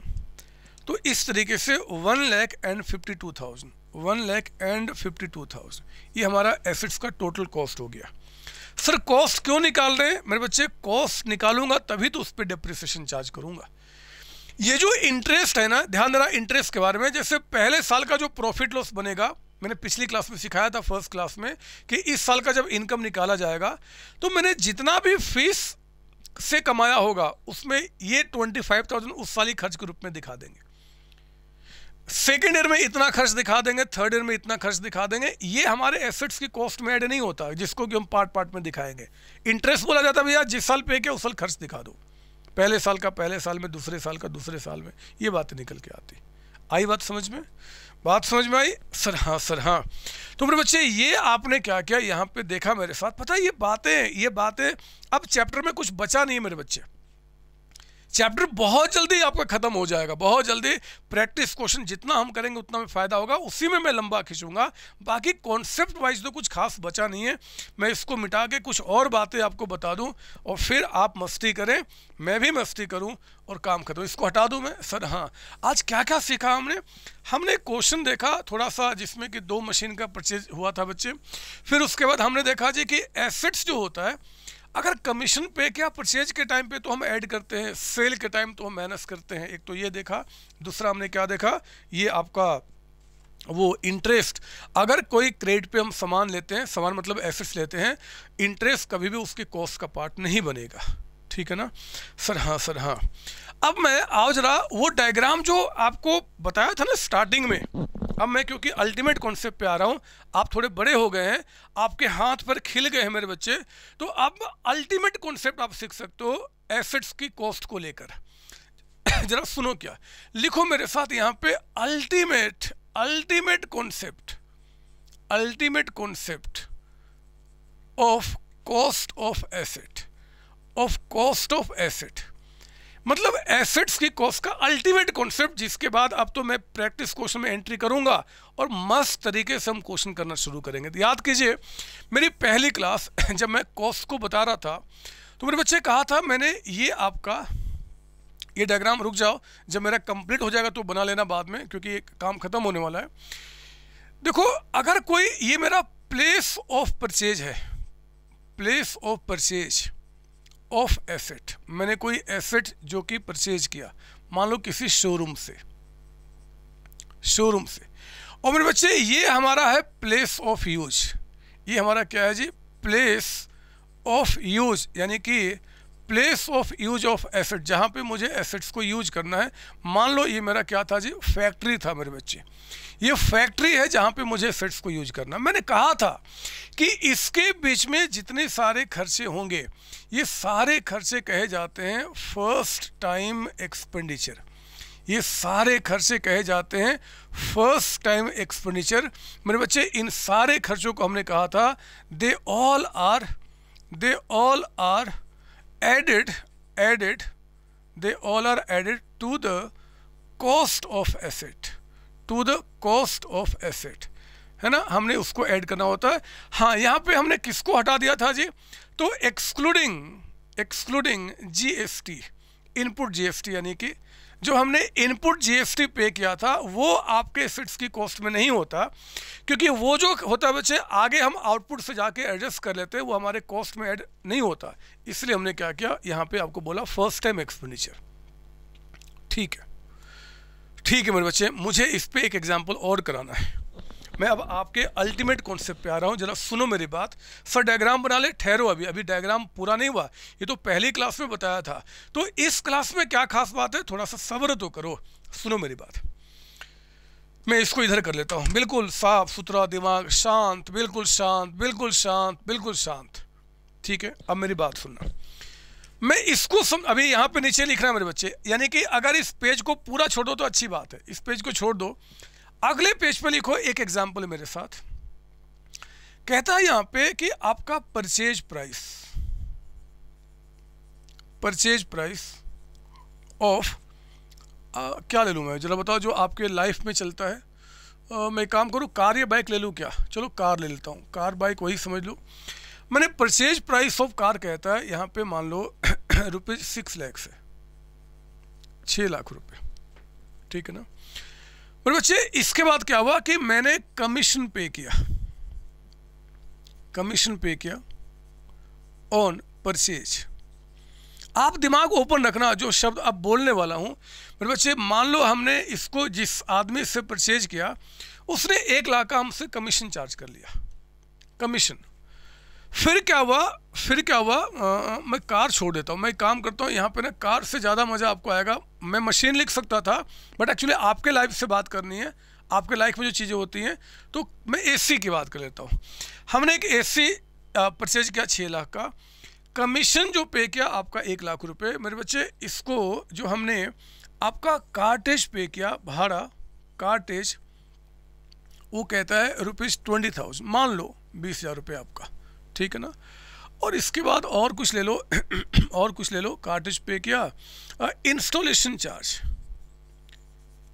तो इस तरीके से one lakh and fifty two thousand one lakh and fifty two thousand ये हमारा एसेट्स का टोटल कॉस्ट हो गया। सर कॉस्ट क्यों निकाल रहे हैं? मेरे बच्चे कॉस्ट निकालूँगा तभी तो उस पर डिप्रिसिएशन चार्ज करूँगा। ये जो इंटरेस्ट है ना, ध्यान देना इंटरेस्ट के बारे में, जैसे पहले साल का जो प्रॉफिट लॉस बनेगा, मैंने पिछली क्लास में सिखाया था फ़र्स्ट क्लास में, कि इस साल का जब इनकम निकाला जाएगा तो मैंने जितना भी फ़ीस से कमाया होगा, उसमें ये ट्वेंटी फाइव थाउज़ेंड उस साल ही खर्च के रूप में दिखा देंगे। सेकेंड ईयर में इतना खर्च दिखा देंगे थर्ड ईयर में इतना खर्च दिखा देंगे, ये हमारे एसेट्स की कॉस्ट में ऐड नहीं होता, जिसको कि हम पार्ट पार्ट में दिखाएँगे। इंटरेस्ट बोला जाता है, भैया, जिस साल पे किया, उस साल खर्च दिखा दो। पहले साल का, पहले साल में, दूसरे साल का, दूसरे साल में, ये बातें निकल के आती। आई बात समझ में? बात समझ में आई? सर हाँ सर हाँ। तो मेरे बच्चे, ये आपने क्या किया? यहाँ पे देखा मेरे साथ? पता ये बातें ये बातें अब चैप्टर में कुछ बचा नहीं है मेरे बच्चे। चैप्टर बहुत जल्दी आपका खत्म हो जाएगा। बहुत जल्दी प्रैक्टिस क्वेश्चन जितना हम करेंगे उतना में फ़ायदा होगा। उसी में मैं लंबा खींचूँगा। बाकी कॉन्सेप्ट वाइज तो कुछ खास बचा नहीं है। मैं इसको मिटा के कुछ और बातें आपको बता दूँ और फिर आप मस्ती करें। मैं भी मस्ती करूँ और काम खत्म इसको हटा दूँ मैं? सर हाँ। आज क्या क्या सीखा हमने? हमने क्वेश्चन देखा थोड़ा सा जिसमें कि दो मशीन का परचेज हुआ था बच्चे। फिर उसके बाद हमने देखा जी कि एसेट्स जो होता है अगर कमीशन पे क्या परचेज के टाइम पे तो हम ऐड करते हैं, सेल के टाइम तो हम माइनस करते हैं। एक तो ये देखा, दूसरा हमने क्या देखा, ये आपका वो इंटरेस्ट अगर कोई क्रेडिट पे हम सामान लेते हैं, सामान मतलब एसेट्स लेते हैं इंटरेस्ट कभी भी उसके कॉस्ट का पार्ट नहीं बनेगा। ठीक है ना? सर हाँ सर हाँ। अब मैं आओ जरा वो डायग्राम जो आपको बताया था ना स्टार्टिंग में। अब मैं क्योंकि अल्टीमेट कॉन्सेप्ट पे आ रहा हूँ, आप थोड़े बड़े हो गए हैं, आपके हाथ पर खिल गए हैं मेरे बच्चे तो अब अल्टीमेट कॉन्सेप्ट आप सीख सकते हो एसेट्स की कॉस्ट को लेकर। जरा सुनो क्या, लिखो मेरे साथ यहाँ पे ultimate ultimate concept ultimate concept of cost of asset of cost of asset मतलब एसेट्स की कॉस्ट का अल्टीमेट कॉन्सेप्ट जिसके बाद अब तो मैं प्रैक्टिस क्वेश्चन में एंट्री करूँगा और मस्त तरीके से हम क्वेश्चन करना शुरू करेंगे। याद कीजिए, मेरी पहली क्लास जब मैं कॉस्ट को बता रहा था तो मेरे बच्चे कहा था, मैंने ये आपका, ये डायग्राम रुक जाओ, जब मेरा कंप्लीट हो जाएगा तो बना लेना बाद में, क्योंकि ये काम खत्म होने वाला है। देखो, अगर कोई, ये मेरा प्लेस ऑफ़ परचेज है। Place of purchase of asset मैंने कोई एसेट जो कि परचेज किया, मान लो किसी शोरूम से शोरूम से। और मेरे बच्चे, ये हमारा है प्लेस ऑफ़ यूज़ ये हमारा क्या है जी? प्लेस ऑफ़ यूज़ यानी कि place of use of asset जहाँ पे मुझे एसेट्स को यूज़ करना है। मान लो ये मेरा क्या था जी? फैक्ट्री था मेरे बच्चे। ये फैक्ट्री है जहाँ पे मुझे एसेट्स को यूज़ करना मैंने कहा था कि इसके बीच में जितने सारे खर्चे होंगे, ये सारे खर्चे कहे जाते हैं फ़र्स्ट टाइम एक्सपेंडिचर ये सारे खर्चे कहे जाते हैं फ़र्स्ट टाइम एक्सपेंडिचर मेरे बच्चे, इन सारे खर्चों को हमने कहा था they all are they all are added added, they all are added to the cost of asset, to the cost of asset. है ना? हमने उसको ऐड करना होता है। हाँ यहाँ पे हमने किसको हटा दिया था जी? तो excluding excluding GST input GST यानी कि जो हमने इनपुट जीएसटी पे किया था, वो आपके एसेट्स की कॉस्ट में नहीं होता, क्योंकि वो जो होता है बच्चे, आगे हम आउटपुट से जाके एडजस्ट कर लेते हैं, वो हमारे कॉस्ट में ऐड नहीं होता। इसलिए हमने क्या किया, यहाँ पे आपको बोला फ़र्स्ट टाइम एक्सपेंडिचर ठीक है। ठीक है मेरे बच्चे, मुझे इस पर एक एग्ज़ाम्पल और कराना है। मैं अब आपके अल्टीमेट कॉन्सेप्ट पे आ रहा हूँ। जरा सुनो मेरी बात। सर डायग्राम बना ले। ठहरो अभी। अभी डायग्राम पूरा नहीं हुआ। ये तो पहली क्लास में बताया था। तो इस क्लास में क्या खास बात है? थोड़ा सा सब्र तो करो। सुनो मेरी बात। मैं इसको इधर कर लेता हूँ। बिल्कुल साफ़ सुथरा, दिमाग शांत, बिल्कुल शांत बिल्कुल शांत बिल्कुल शांत। ठीक है? अब मेरी बात सुनना। मैं इसको सम अभी यहाँ पे नीचे लिख रहा है मेरे बच्चे। यानी कि अगर इस पेज को पूरा छोड़ दो तो अच्छी बात है। इस पेज को छोड़ दो। अगले पेज पे लिखो एक एग्ज़ाम्पल मेरे साथ। कहता है यहाँ पे कि आपका purchase price purchase price of क्या ले लूँ मैं? जरा बताओ जो आपके लाइफ में चलता है। आ, मैं काम करूँ कार या बाइक ले लूँ क्या? चलो कार ले लेता हूँ। कार बाइक वही समझ लो। मैंने परचेज प्राइस ऑफ़ कार कहता है यहाँ पे मान लो रुपये सिक्स लैक्स है। छः लाख रुपए ठीक है ना? मेरे बच्चे, इसके बाद क्या हुआ कि मैंने कमीशन पे किया। कमीशन पे किया ऑन परचेज आप दिमाग ओपन रखना, जो शब्द अब बोलने वाला हूँ। मेरे बच्चे, मान लो हमने इसको जिस आदमी से परचेज किया, उसने एक लाख का हमसे कमीशन चार्ज कर लिया। कमीशन फिर क्या हुआ? फिर क्या हुआ? आ, मैं कार छोड़ देता हूँ। मैं काम करता हूँ यहाँ पे ना कार से ज़्यादा मज़ा आपको आएगा। मैं मशीन लिख सकता था बट एक्चुअली आपके लाइफ से बात करनी है। आपके लाइफ में जो चीज़ें होती हैं तो मैं एसी की बात कर लेता हूँ। हमने एक एसी परचेज किया छः लाख का। कमीशन जो पे किया आपका एक लाख रुपए। मेरे बच्चे इसको जो हमने आपका कार्टेज पे किया भाड़ा कार्टेज वो कहता है रुपीज़ ट्वेंटी थाउज़ेंड। मान लो बीस हज़ार रुपये आपका। ठीक है ना? और इसके बाद और कुछ ले लो, और कुछ ले लो, कार्टेज पे किया? इंस्टॉलेशन चार्ज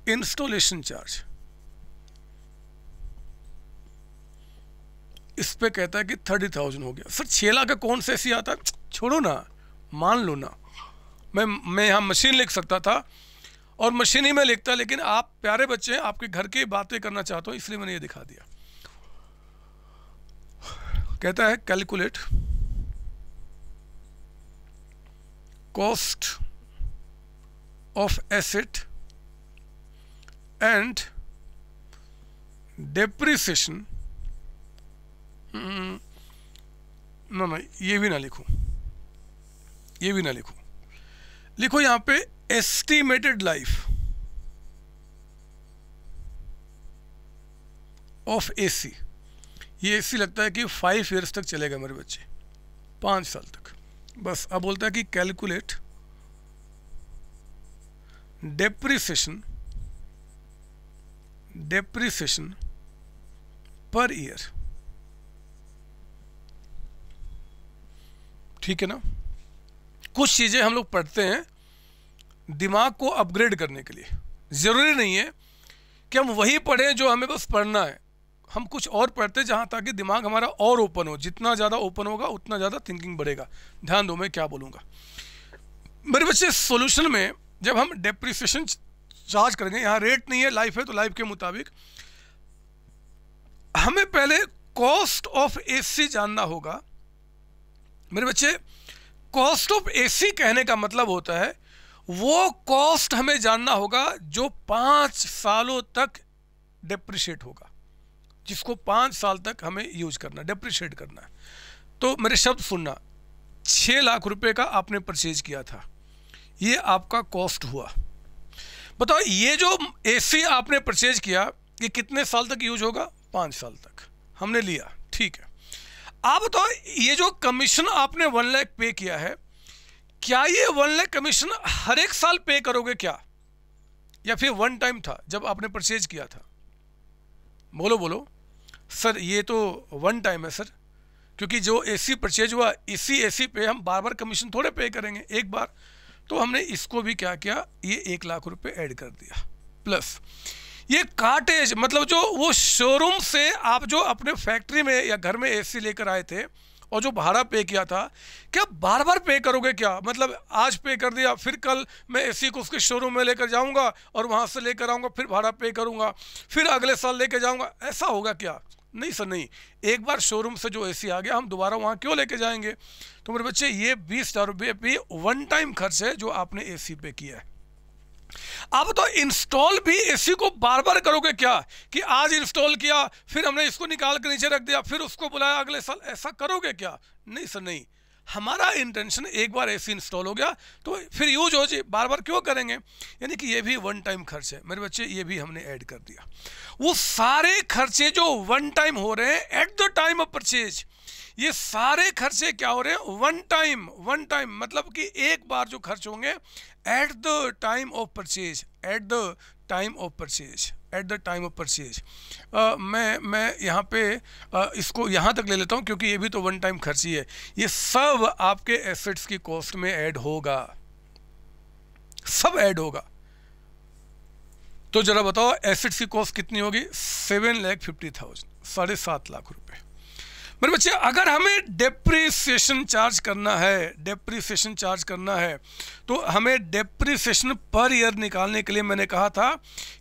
इंस्टॉलेशन चार्ज इस पे कहता है कि थर्टी थाउज़ेंड हो गया। सर छः लाख का कौन सा ऐसी आता छोड़ो ना, मान लो ना। मैं मैं यहाँ मशीन लिख सकता था, और मशीन ही में लिखता, लेकिन आप प्यारे बच्चे हैं, आपके घर की बातें करना चाहता हूँ, इसलिए मैंने ये दिखा दिया। कहता है calculate cost of asset and depreciation. ना ना, ये भी ना लिखूं। ये भी ना लिखूं। लिखो यहाँ पे एस्टिमेटेड लाइफ ऑफ़ एसी ये एसी लगता है कि फाइव ईयर्स तक चलेगा मेरे बच्चे। पाँच साल तक। बस अब बोलता है कि calculate depreciation depreciation per year ठीक है ना? कुछ चीज़ें हम लोग पढ़ते हैं दिमाग को अपग्रेड करने के लिए। ज़रूरी नहीं है कि हम वही पढ़ें जो हमें बस पढ़ना है। हम कुछ और पढ़ते जहाँ ताकि दिमाग हमारा और ओपन हो। जितना ज़्यादा ओपन होगा, उतना ज़्यादा थिंकिंग बढ़ेगा। ध्यान दो मैं क्या बोलूँगा। मेरे बच्चे सोल्यूशन में जब हम डेप्रिसिएशन चार्ज करेंगे, यहाँ रेट नहीं है लाइफ है तो लाइफ के मुताबिक हमें पहले कॉस्ट ऑफ़ एसी जानना होगा। मेरे बच्चे कॉस्ट ऑफ़ एसी कहने का मतलब होता है, वो कॉस्ट हमें जानना होगा जो पाँच सालों तक डेप्रिशिएट होगा। जिसको पाँच साल तक हमें यूज़ करना डेप्रिशिएट करना है। तो मेरे शब्द सुनना छः लाख रुपए का आपने परचेज किया था। ये आपका कॉस्ट हुआ। बताओ, ये जो एसी आपने परचेज किया, ये कितने साल तक यूज़ होगा? पाँच साल तक। हमने लिया। ठीक है। आप बताओ, ये जो कमीशन आपने वन लाख पे किया है, क्या ये वन लाख कमीशन हर एक साल पे करोगे क्या? या फिर वन टाइम था, जब आपने परचेज किया था? बोलो बोलो। सर, ये तो वन टाइम है, सर। क्योंकि जो एसी परचेज हुआ, इसी एसी पे हम बार बार कमीशन थोड़े पे करेंगे, एक बार। तो हमने इसको भी क्या किया, ये एक लाख रुपए ऐड कर दिया प्लस ये काटेज मतलब जो वो शोरूम से आप जो अपने फैक्ट्री में या घर में एसी लेकर आए थे, और जो भाड़ा पे किया था, क्या बार बार पे करोगे क्या? मतलब आज पे कर दिया, फिर कल मैं एसी को उसके शोरूम में लेकर जाऊँगा, और वहाँ से लेकर आऊँगा, फिर भाड़ा पे करूँगा, फिर अगले साल लेकर जाऊँगा, ऐसा होगा क्या? नहीं सर, नहीं। एक बार शोरूम से जो एसी आ गया, हम दोबारा वहाँ क्यों लेके जाएँगे? तो मेरे बच्चे, ये बीस हज़ार रुपये भी वन टाइम खर्च है जो आपने एसी पे किया है। अब तो इंस्टॉल भी एसी को बार बार करोगे क्या? कि आज इंस्टॉल किया, फिर हमने इसको निकाल के नीचे रख दिया, फिर उसको बुलाया, अगले साल ऐसा करोगे क्या? नहीं सर, नहीं। हमारा इंटेंशन एक बार एसी इंस्टॉल हो गया तो फिर यूज़ हो जाए। बार बार क्यों करेंगे? यानी कि ये भी वन टाइम खर्च है। मेरे बच्चे, ये भी हमने ऐड कर दिया। वो सारे खर्चे जो वन टाइम हो रहे हैं at the time of purchase ये सारे खर्चे क्या हो रहे हैं? वन टाइम वन टाइम मतलब कि एक बार जो खर्च होंगे at the time of purchase at the time of purchase at the time of purchase मैं मैं यहाँ पे uh, इसको यहाँ तक ले लेता हूँ क्योंकि ये भी तो वन टाइम खर्च ही। है ये सब आपके एसेट्स की कॉस्ट में ऐड होगा। सब ऐड होगा। तो जरा बताओ एसेट्स की कॉस्ट कितनी होगी? सेवन लैख फिफ्टी थाउज़ेंड साढ़े सात लाख रुपए। मेरे बच्चे, अगर हमें डेप्रीसिएशन चार्ज करना है डेप्रीसिएशन चार्ज करना है तो हमें डेप्रीसिएशन पर ईयर निकालने के लिए मैंने कहा था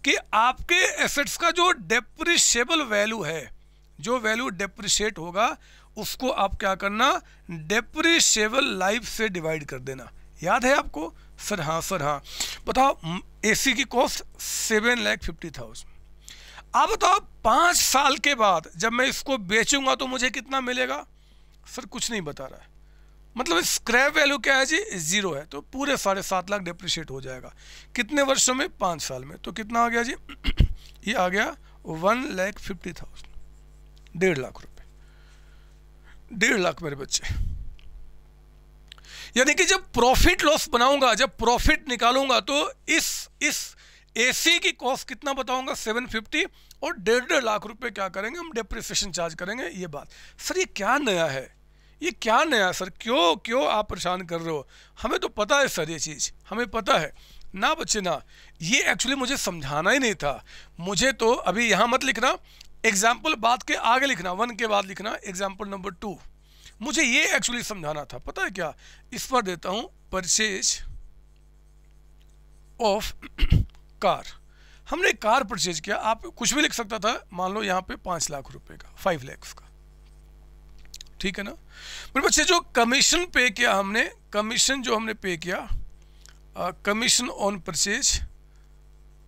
कि आपके एसेट्स का जो डेप्रिशिएबल वैल्यू है, जो वैल्यू डेप्रिशिएट होगा, उसको आप क्या करना डेप्रिशिएबल लाइफ से डिवाइड कर देना। याद है आपको? सर हाँ सर हाँ। बताओ एसी की cost seven lakh fifty thousand अब तो पाँच साल के बाद जब मैं इसको बेचूँगा तो मुझे कितना मिलेगा? सर, कुछ नहीं बता रहा है। मतलब स्क्रैप वैल्यू क्या है जी? ज़ीरो है। तो पूरे साढ़े सात लाख डिप्रिशिएट हो जाएगा। कितने वर्षों में? पाँच साल में। तो कितना आ गया जी? ये आ गया वन लैख फिफ्टी थाउज़ेंड डेढ़ लाख रुपए। डेढ़ लाख मेरे बच्चे। यानी कि जब प्रॉफिट लॉस बनाऊँगा, जब प्रॉफिट निकालूँगा तो इस इस एसी की कॉस्ट कितना बताऊँगा? 750 और डेढ़ डेढ़ लाख रुपए क्या करेंगे? हम डेप्रिसिएशन चार्ज करेंगे, ये बात। सर, ये क्या नया है? ये क्या नया सर? क्यों क्यों आप परेशान कर रहे हो? हमें तो पता है, सर, ये चीज़। हमें पता है। ना बच्चे, ना। ये एक्चुअली मुझे समझाना ही नहीं था। मुझे तो अभी यहाँ मत लिखना। एग्ज़ाम्पल बात के आगे लिखना। वन के बाद लिखना। एग्ज़ाम्पल नंबर टू मुझे ये एक्चुअली समझाना था। पता है क्या? इस पर देता हूँ परचेज ऑफ़ कार। हमने कार परचेज किया। आप कुछ भी लिख सकता था। मान लो यहाँ पे पाँच लाख रुपए का फाइव लैक्स का। ठीक है ना? मेरे बच्चे, जो कमीशन पे किया हमने कमीशन जो हमने पे किया कमीशन ऑन परचेज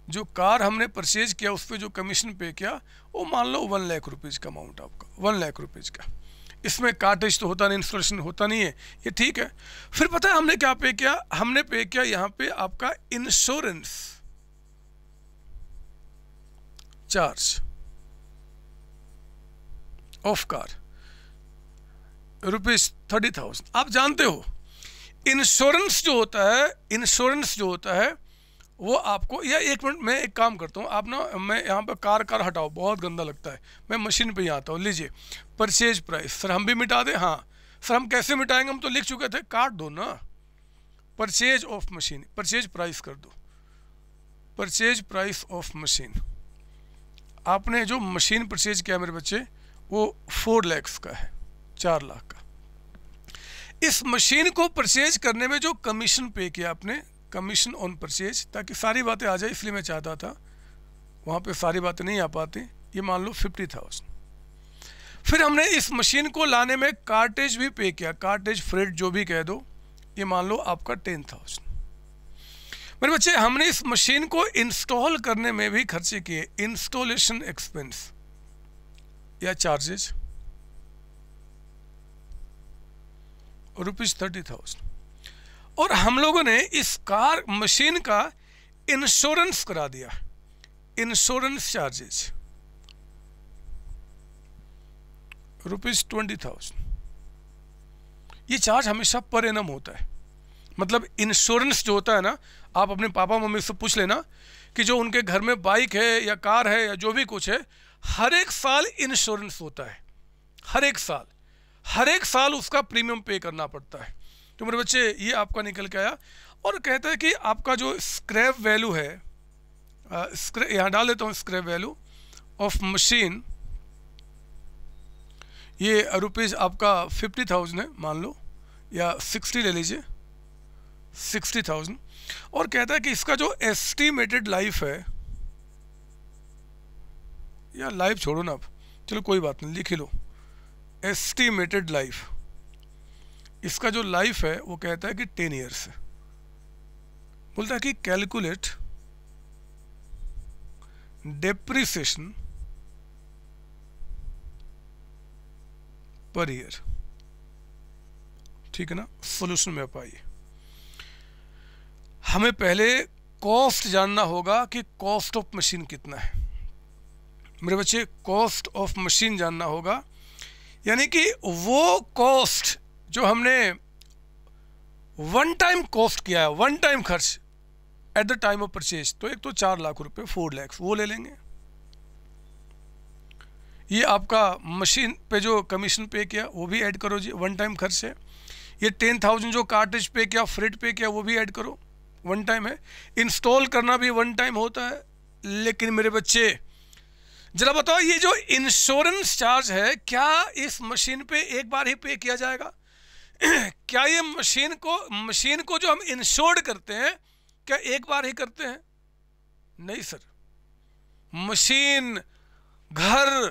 जो कार हमने परचेज किया, उस पर जो कमीशन पे किया, वो मान लो वन लाख रुपीज़ का अमाउंट आपका। वन लाख रुपीज़ का। इसमें कार्टेज तो होता नहीं इंस्टॉलेशन होता नहीं है। ये ठीक है। फिर पता है हमने क्या पे किया? हमने पे किया यहाँ पे आपका insurance charge of car rupees thirty thousand आप जानते हो इंश्योरेंस जो होता है इंश्योरेंस जो होता है, वो आपको, या एक मिनट मैं एक काम करता हूँ, आप ना, मैं यहाँ पर कार कार हटाओ, बहुत गंदा लगता है। मैं मशीन पे ही आता हूँ, लीजिए। परचेज प्राइस सर हम भी मिटा दें? हाँ। सर हम कैसे मिटाएँगे? हम तो लिख चुके थे, काट दो ना। Purchase of machine purchase price कर दो। परचेज प्राइस ऑफ़ मशीन आपने जो मशीन परचेज किया मेरे बच्चे, वो फोर लैक्स का है, चार लाख का। इस मशीन को परचेज करने में जो कमीशन पे किया आपने, कमीशन ऑन परचेज, ताकि सारी बातें आ जाए, इसलिए मैं चाहता था, वहाँ पे सारी बातें नहीं आ पाती, ये मान लो फिफ्टी थाउज़ेंड। फिर हमने इस मशीन को लाने में कार्टेज भी पे किया, कार्टेज फ्रेड जो भी कह दो, ये मान लो आपका टेन थाउज़ेंड। मेरे बच्चे, हमने इस मशीन को इंस्टॉल करने में भी खर्चे किए। इंस्टॉलेशन एक्सपेंस या चार्जेज रुपीज़ थर्टी थाउज़ेंड और हम लोगों ने इस कार मशीन का इंश्योरेंस करा दिया। Insurance charges rupees twenty thousand ये चार्ज हमेशा पर एनम होता है। मतलब इंश्योरेंस जो होता है ना आप अपने पापा मम्मी से पूछ लेना कि जो उनके घर में बाइक है या कार है या जो भी कुछ है, हर एक साल इंश्योरेंस होता है। हर एक साल। हर एक साल उसका प्रीमियम पे करना पड़ता है। तो मेरे बच्चे, ये आपका निकल के आया। और कहता है कि आपका जो स्क्रैप वैल्यू है यहाँ डाल देता हूँ स्क्रैप वैल्यू ऑफ़ मशीन ये रुपीज़ आपका फिफ्टी थाउज़ेंड है, मान लो, या सिक्सटी ले लीजिए। सिक्सटी थाउज़ेंड और कहता है कि इसका जो एस्टिमेटेड लाइफ है या लाइफ छोड़ो ना आप चलो कोई बात नहीं, लिख लो। एस्टिमेटेड लाइफ इसका जो लाइफ है, वो कहता है कि टेन ईयर्स है। बोलता है कि कैलकुलेट डेप्रिसिएशन पर ईयर ठीक है ना? सोल्यूशन में आप आइए। हमें पहले कॉस्ट जानना होगा कि कॉस्ट ऑफ़ मशीन कितना है। मेरे बच्चे कॉस्ट ऑफ़ मशीन जानना होगा। यानी कि वो कॉस्ट जो हमने वन टाइम कॉस्ट किया है वन टाइम खर्च at the time of purchase तो एक तो चार लाख रुपए फोर लैक्स वो ले लेंगे। ये आपका मशीन पे जो कमीशन पे किया, वो भी ऐड करो जी वन टाइम खर्च है। ये टेन थाउज़ेंड जो कार्टेज पे किया फ्रिट पे किया, वो भी ऐड करो। वन टाइम है। इंस्टॉल करना भी वन टाइम होता है, लेकिन मेरे बच्चे, जरा बताओ ये जो इंश्योरेंस चार्ज है, क्या इस मशीन पे एक बार ही पे किया जाएगा? क्या ये मशीन को मशीन को जो हम इंश्योर्ड करते हैं, क्या एक बार ही करते हैं? नहीं सर मशीन घर,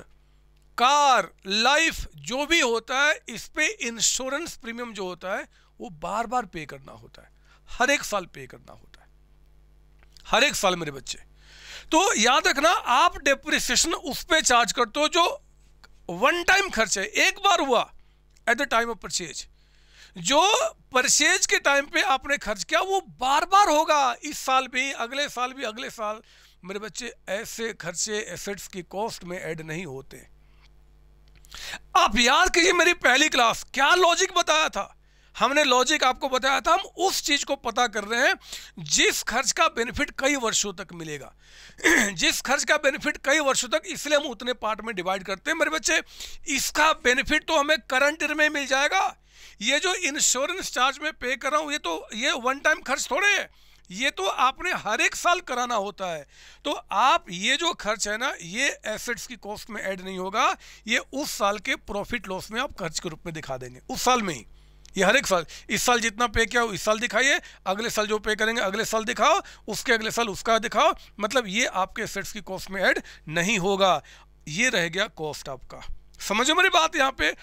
कार लाइफ जो भी होता है, इस पे इंश्योरेंस प्रीमियम जो होता है, वो बार बार पे करना होता है। हर एक साल पे करना होता है। हर एक साल मेरे बच्चे। तो याद रखना, आप डेप्रिसिएशन उस पर चार्ज करते हो जो वन टाइम खर्च है। एक बार हुआ at the time of purchase जो परचेज के टाइम पे आपने खर्च किया, वो बार बार होगा। इस साल भी, अगले साल भी, अगले साल। मेरे बच्चे, ऐसे खर्चे एसेट्स की कॉस्ट में ऐड नहीं होते। आप याद कीजिए मेरी पहली क्लास क्या लॉजिक बताया था? हमने लॉजिक आपको बताया था, हम उस चीज़ को पता कर रहे हैं, जिस खर्च का बेनिफिट कई वर्षों तक मिलेगा। जिस खर्च का बेनिफिट कई वर्षों तक, इसलिए हम उतने पार्ट में डिवाइड करते हैं। मेरे बच्चे, इसका बेनिफिट तो हमें करंट ईयर में मिल जाएगा। ये जो इंश्योरेंस चार्ज में पे कर रहा हूँ, ये तो ये वन टाइम खर्च थोड़े है। ये तो आपने हर एक साल कराना होता है। तो आप ये जो खर्च है ना, ये एसेट्स की कॉस्ट में ऐड नहीं होगा। ये उस साल के प्रॉफिट लॉस में आप खर्च के रूप में दिखा देंगे, उस साल में ही। ये हर एक साल, इस साल जितना पे किया हो, इस साल दिखाइए, अगले साल जो पे करेंगे, अगले साल दिखाओ, उसके अगले साल उसका दिखाओ। मतलब ये आपके एसेट्स की कॉस्ट में ऐड नहीं होगा। ये रह गया कॉस्ट आपका। समझो मेरी बात यहाँ पे?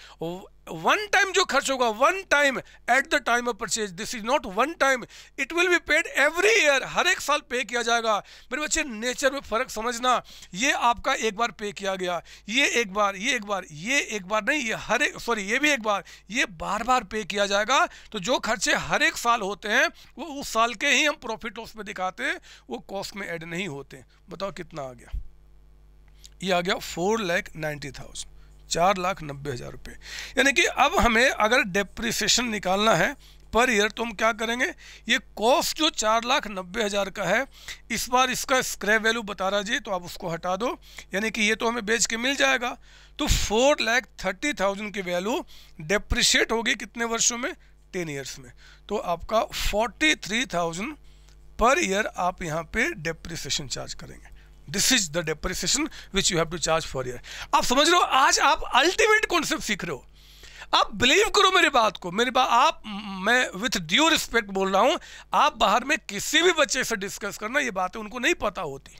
वन टाइम जो खर्च होगा one time at the time of purchase this is not one time it will be paid every year हर एक साल पे किया जाएगा। मेरे बच्चे नेचर में फ़र्क समझना, ये आपका एक बार पे किया गया, ये एक बार, ये एक बार, ये एक बार नहीं, ये हर एक सॉरी ये भी एक बार, ये बार बार पे किया जाएगा। तो जो खर्चे हर एक साल होते हैं, वो उस साल के ही हम प्रॉफिट लॉस में दिखाते हैं, वो कॉस्ट में ऐड नहीं होते। बताओ कितना आ गया? ये आ गया फोर लैख नाइन्टी थाउज़ेंड चार लाख नब्बे हज़ार रुपये यानी कि अब हमें अगर डेप्रिसिएशन निकालना है पर ईयर तो हम क्या करेंगे? ये कॉस्ट जो चार लाख नब्बे हज़ार का है, इस बार इसका स्क्रैप वैल्यू बता रहा जी तो आप उसको हटा दो। यानी कि ये तो हमें बेच के मिल जाएगा। तो फोर लैख थर्टी थाउज़ेंड की वैल्यू डेप्रिशिएट होगी कितने वर्षों में? टेन ईयर्स में। तो आपका forty three thousand per year आप यहाँ पे डेप्रिसिएशन चार्ज करेंगे। This is the depreciation which you have to charge for year आप समझ रहे हो? आज आप अल्टीमेट कॉन्सेप्ट सीख रहे हो। आप बिलीव करो मेरी बात को। मेरी बात आप, मैं विथ ड्यू रिस्पेक्ट बोल रहा हूँ, आप बाहर में किसी भी बच्चे से डिस्कस करना, ये बातें उनको नहीं पता होती।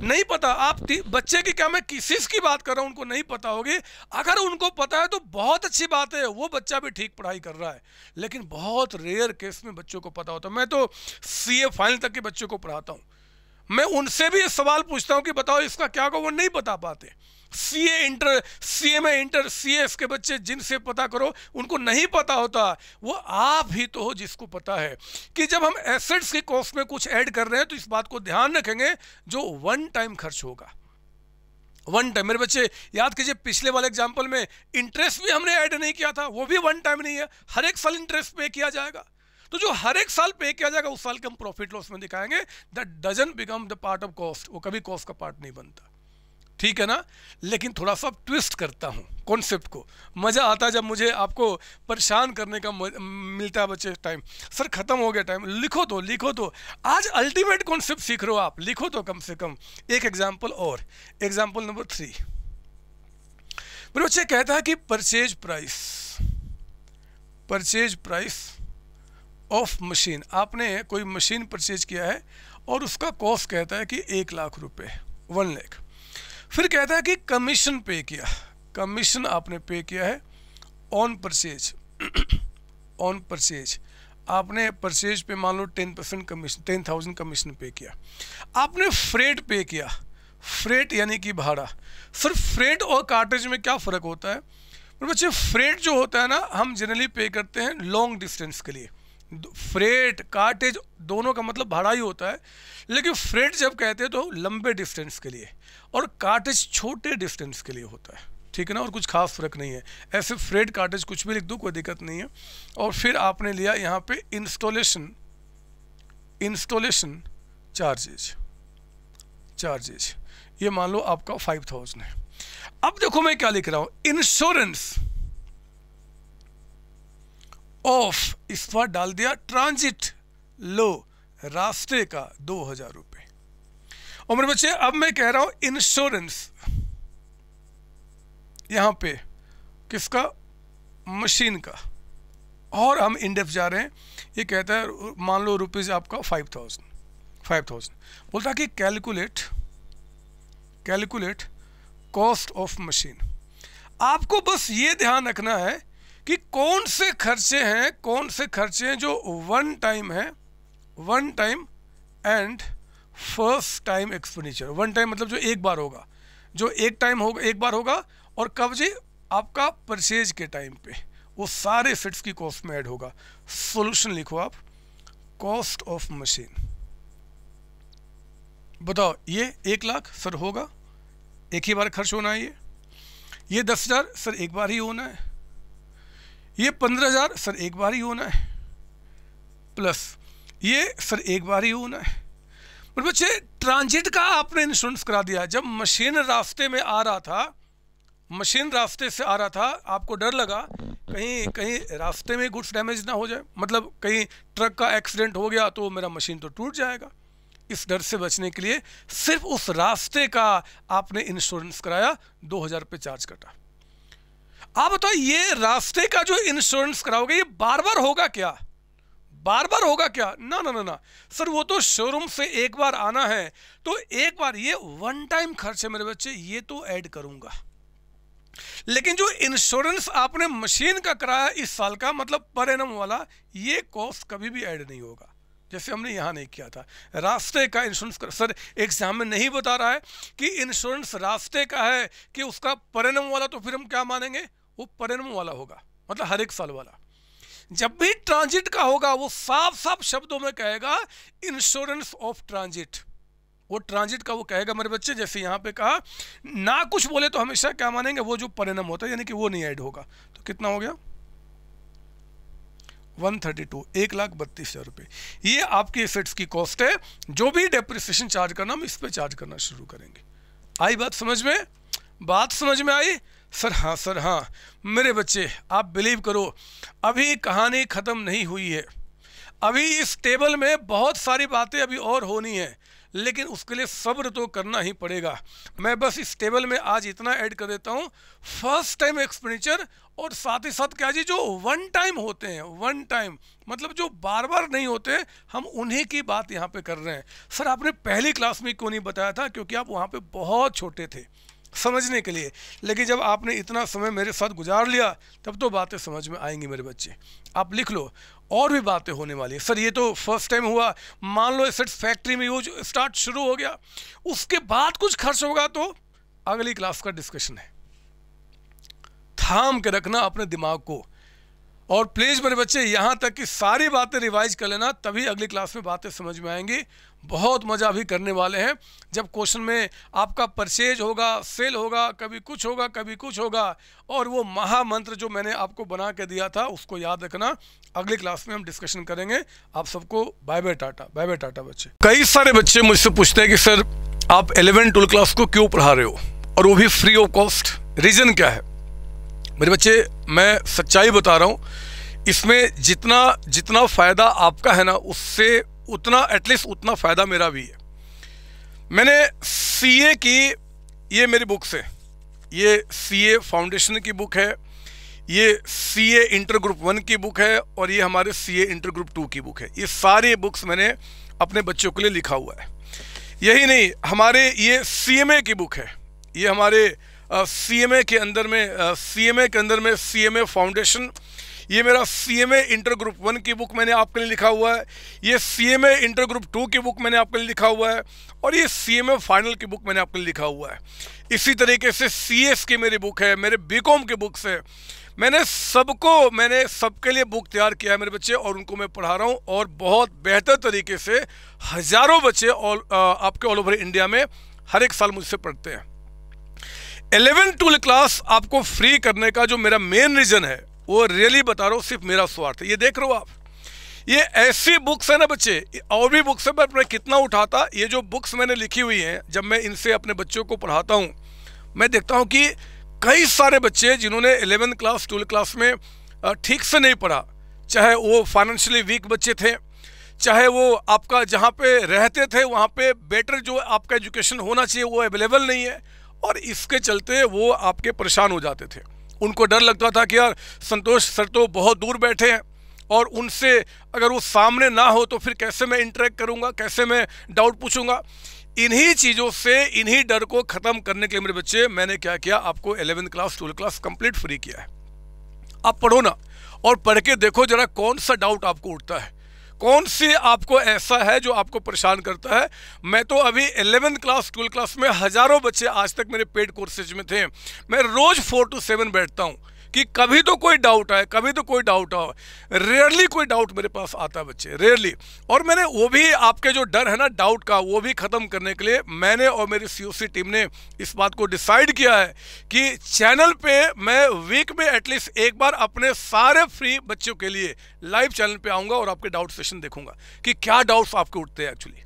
नहीं पता। आप बच्चे की क्या मैं किसी की बात कर रहा हूँ, उनको नहीं पता होगी। अगर उनको पता है तो बहुत अच्छी बात है। वो बच्चा भी ठीक पढ़ाई कर रहा है। लेकिन बहुत रेयर केस में बच्चों को पता होता है। मैं तो सी फाइनल तक के बच्चों को पढ़ाता हूँ। मैं उनसे भी सवाल पूछता हूँ कि बताओ इसका क्या को वो नहीं बता पाते। C A inter C A inter C S के बच्चे जिनसे पता करो, उनको नहीं पता होता। वो आप ही तो हो जिसको पता है कि जब हम एसेट्स के कॉस्ट में कुछ ऐड कर रहे हैं तो इस बात को ध्यान रखेंगे, जो वन टाइम खर्च होगा। वन टाइम, मेरे बच्चे, याद कीजिए पिछले वाले एग्ज़ाम्पल में इंटरेस्ट भी हमने ऐड नहीं किया था, वो भी वन टाइम नहीं है। हर एक साल इंटरेस्ट पे किया जाएगा। तो जो हर एक साल पे किया जाएगा, उस साल के हम प्रॉफिट लॉस में दिखाएँगे। That doesn't become the part of cost वो कभी कॉस्ट का पार्ट नहीं बनता। ठीक है ना? लेकिन थोड़ा सा ट्विस्ट करता हूँ कॉन्सेप्ट को। मज़ा आता है जब मुझे आपको परेशान करने का मिलता है बच्चे टाइम सर, ख़त्म हो गया टाइम लिखो तो लिखो तो। आज अल्टीमेट कॉन्सेप्ट सीख रहे हो आप। लिखो तो कम से कम। एक एग्ज़ाम्पल और। एग्ज़ाम्पल नंबर थ्री बच्चे कहता है कि purchase price purchase price of machine आपने कोई मशीन परचेज किया है और उसका कॉस्ट कहता है कि एक लाख रुपए वन लैख फिर कहता है कि कमीशन पे किया। कमीशन आपने पे किया है ऑन परचेज ऑन परचेज आपने परचेज पे मान लो ten percent commission ten thousand commission pay किया। आपने फ्रेट पे किया। फ्रेट यानी कि भाड़ा। सर फ्रेट और कार्टेज में क्या फ़र्क होता है? बच्चे फ्रेट जो होता है ना, हम जनरली पे करते हैं लॉन्ग डिस्टेंस के लिए। फ्रेट कार्टेज दोनों का मतलब भाड़ा ही होता है। लेकिन फ्रेट जब कहते हैं तो लंबे डिस्टेंस के लिए और कार्टेज छोटे डिस्टेंस के लिए होता है। ठीक है ना? और कुछ खास फ़र्क नहीं है। ऐसे फ्रेट कार्टेज कुछ भी लिख दो, कोई दिक्कत नहीं है। और फिर आपने लिया यहाँ पे इंस्टॉलेशन इंस्टॉलेशन चार्जेज चार्जेज ये मान लो आपका फाइव थाउज़ेंड है। अब देखो मैं क्या लिख रहा हूँ। इंश्योरेंस ऑफ़ इस पर डाल दिया ट्रांजिट लो रास्ते का दो हज़ार रुपये। और मेरे बच्चे, अब मैं कह रहा हूँ इंश्योरेंस यहाँ पे किसका? मशीन का। और हम इंडेफ जा रहे हैं। ये कहता है, मान लो रुपीज़ आपका फाइव थाउज़ेंड फाइव थाउज़ेंड बोलता कि calculate calculate cost of machine आपको बस ये ध्यान रखना है कि कौन से खर्चे हैं, कौन से खर्चे हैं जो वन टाइम है one time and first time expenditure one time मतलब जो एक बार होगा। जो एक टाइम होगा, एक बार होगा और कब जी? आपका परचेज के टाइम पे। वो सारे फिट्स की कॉस्ट में ऐड होगा। सॉल्यूशन लिखो आप। कॉस्ट ऑफ़ मशीन बताओ, ये एक लाख सर होगा। एक ही बार खर्च होना है ये। ये दस हज़ार सर एक बार ही होना है। ये पंद्रह हज़ार सर एक बार ही होना है। प्लस ये सर एक बार ही होना है। पर बच्चे ट्रांजिट का आपने इंश्योरेंस करा दिया। जब मशीन रास्ते में आ रहा था मशीन रास्ते से आ रहा था, आपको डर लगा, कहीं कहीं रास्ते में गुड्स डैमेज ना हो जाए। मतलब कहीं ट्रक का एक्सीडेंट हो गया तो मेरा मशीन तो टूट जाएगा। इस डर से बचने के लिए सिर्फ़ उस रास्ते का आपने इंश्योरेंस कराया, दो हज़ार रुपये चार्ज कटा। आप बताओ, ये रास्ते का जो इंश्योरेंस कराओगे, ये बार बार होगा क्या? बार बार होगा क्या? ना ना ना ना। सर, वो तो शोरूम से एक बार आना है तो एक बार, ये वन टाइम खर्च है मेरे बच्चे, ये तो ऐड करूँगा। लेकिन जो इंश्योरेंस आपने मशीन का कराया इस साल का मतलब पर एनम वाला, ये कॉस्ट कभी भी ऐड नहीं होगा। जैसे हमने यहाँ नहीं किया था। रास्ते का इंश्योरेंस कर सर एग्ज़ाम में नहीं बता रहा है कि इंश्योरेंस रास्ते का है कि उसका परिणाम वाला तो फिर हम क्या मानेंगे? वो परिणाम वाला होगा मतलब हर एक साल वाला। जब भी ट्रांजिट का होगा, वो साफ़ साफ़ शब्दों में कहेगा इंश्योरेंस ऑफ़ ट्रांजिट वो ट्रांजिट का वो कहेगा, मेरे बच्चे, जैसे यहाँ पे कहा, ना कुछ बोले तो हमेशा क्या मानेंगे? वो जो परिणाम होता है, यानी कि वो नहीं ऐड होगा। तो कितना हो गया? वन थर्टी टू एक लाख बत्तीस हज़ार रुपये ये आपकी एसेट्स की कॉस्ट है। जो भी डेप्रिसिएशन चार्ज करना, हम इस पर चार्ज करना शुरू करेंगे। आई बात समझ में? बात समझ में आई? सर हाँ सर हाँ। मेरे बच्चे, आप बिलीव करो, अभी कहानी ख़त्म नहीं हुई है। अभी इस टेबल में बहुत सारी बातें अभी और होनी है, लेकिन उसके लिए सब्र तो करना ही पड़ेगा। मैं बस इस टेबल में आज इतना ऐड कर देता हूँ फ़र्स्ट टाइम एक्सपेंडिचर और साथ ही साथ क्या जी, जो वन टाइम होते हैं वन टाइम मतलब जो बार बार नहीं होते, हम उन्हीं की बात यहाँ पे कर रहे हैं। सर, आपने पहली क्लास में क्यों नहीं बताया था? क्योंकि आप वहाँ पे बहुत छोटे थे। समझने के लिए। लेकिन जब आपने इतना समय मेरे साथ गुजार लिया, तब तो बातें समझ में आएँगी मेरे बच्चे। आप लिख लो, और भी बातें होने वाली है। सर, ये तो फ़र्स्ट टाइम हुआ। मान लो एसेट्स फैक्ट्री में यूज़ स्टार्ट शुरू हो गया। उसके बाद कुछ खर्च होगा तो अगली क्लास का डिस्कशन है। थाम के रखना अपने दिमाग को। और प्लीज़ मेरे बच्चे, यहाँ तक कि सारी बातें रिवाइज कर लेना, तभी अगली क्लास में बातें समझ में आएँगी। बहुत मज़ा भी करने वाले हैं। जब क्वेश्चन में आपका परचेज होगा सेल होगा, कभी कुछ होगा, कभी कुछ होगा, और वो महामंत्र जो मैंने आपको बना के दिया था, उसको याद रखना। अगली क्लास में हम डिस्कशन करेंगे। आप सबको bye bye tata bye bye tata बच्चे। कई सारे बच्चे मुझसे पूछते हैं कि, सर, आप एलेवन ट्वेल्व क्लास को क्यों पढ़ा रहे हो? और वो भी फ्री ऑफ़ कॉस्ट रीज़न क्या है? मेरे बच्चे, मैं सच्चाई बता रहा हूँ इसमें जितना जितना फ़ायदा आपका है ना, उससे उतना एटलीस्ट उतना फ़ायदा मेरा भी है। मैंने सीए की, ये मेरी बुक्स है। ये सीए फाउंडेशन की बुक है, ये सीए इंटर ग्रुप वन की बुक है, और ये हमारे सीए इंटर ग्रुप टू की बुक है। ये सारी बुक्स मैंने अपने बच्चों के लिए लिखा हुआ है। यही नहीं, हमारे, ये सीएमए की बुक है। ये हमारे सी एम ए के अंदर में सी एम ए के अंदर में सी एम ए फाउंडेशन ये मेरा C M A inter group one की बुक मैंने आपके लिए लिखा हुआ है। ये C M A inter group two की बुक मैंने आपके लिए लिखा हुआ है और ये सी एम ए फाइनल की बुक मैंने आपके लिए लिखा हुआ है। इसी तरीके से सी एस की मेरी बुक है, मेरे बी कॉम की बुक्स है। मैंने सबको, मैंने सबके लिए बुक तैयार किया है मेरे बच्चे और उनको मैं पढ़ा रहा हूँ और बहुत बेहतर तरीके से हज़ारों बच्चे ऑल आपके ऑल ओवर इंडिया में हर एक साल मुझसे पढ़ते हैं। एलेवन ट्वेल्व क्लास आपको फ्री करने का जो मेरा मेन रीज़न है वो रियली बता रहा हूँ, सिर्फ़ मेरा स्वार्थ ये देख रहे हो आप? ये ऐसी बुक्स है ना बच्चे, और भी बुक्स है मैं कितना उठाता, ये जो बुक्स मैंने लिखी हुई हैं, जब मैं इनसे अपने बच्चों को पढ़ाता हूँ, मैं देखता हूँ कि कई सारे बच्चे जिन्होंने एलेवन क्लास ट्वेल्व क्लास में ठीक से नहीं पढ़ा, चाहे वो फाइनेंशियली वीक बच्चे थे, चाहे वो आपका जहाँ पे रहते थे, वहाँ पे बेटर जो आपका एजुकेशन होना चाहिए, वो अवेलेबल नहीं है, और इसके चलते वो आपके परेशान हो जाते थे। उनको डर लगता था कि यार, संतोष सर तो बहुत दूर बैठे हैं और उनसे अगर वो सामने ना हो तो फिर कैसे मैं इंटरेक्ट करूँगा, कैसे मैं डाउट पूछूँगा? इन्हीं चीज़ों से, इन्हीं डर को ख़त्म करने के लिए मेरे बच्चे, मैंने क्या किया? आपको eleventh class twelfth class complete free किया है। आप पढ़ो ना और पढ़ के देखो जरा कौन सा डाउट आपको उठता है। कौन सी आपको ऐसा है जो आपको परेशान करता है? मैं तो अभी एलेवेंथ क्लास ट्वेल्थ क्लास में हज़ारों बच्चे आज तक मेरे पेड कोर्सेज में थे। मैं रोज़ फोर टू सेवन बैठता हूँ। कि कभी तो कोई डाउट आए, कभी तो कोई डाउट आओ रेयरली कोई डाउट मेरे पास आता है बच्चे रेयरली और मैंने वो भी आपके जो डर है ना डाउट का, वो भी ख़त्म करने के लिए मैंने और मेरी सीओसी टीम ने इस बात को डिसाइड किया है कि चैनल पे मैं वीक में एटलीस्ट एक बार अपने सारे फ्री बच्चों के लिए लाइव चैनल पे आऊँगा और आपके डाउट सेशन देखूँगा कि क्या डाउट्स आपके उठते हैं एक्चुअली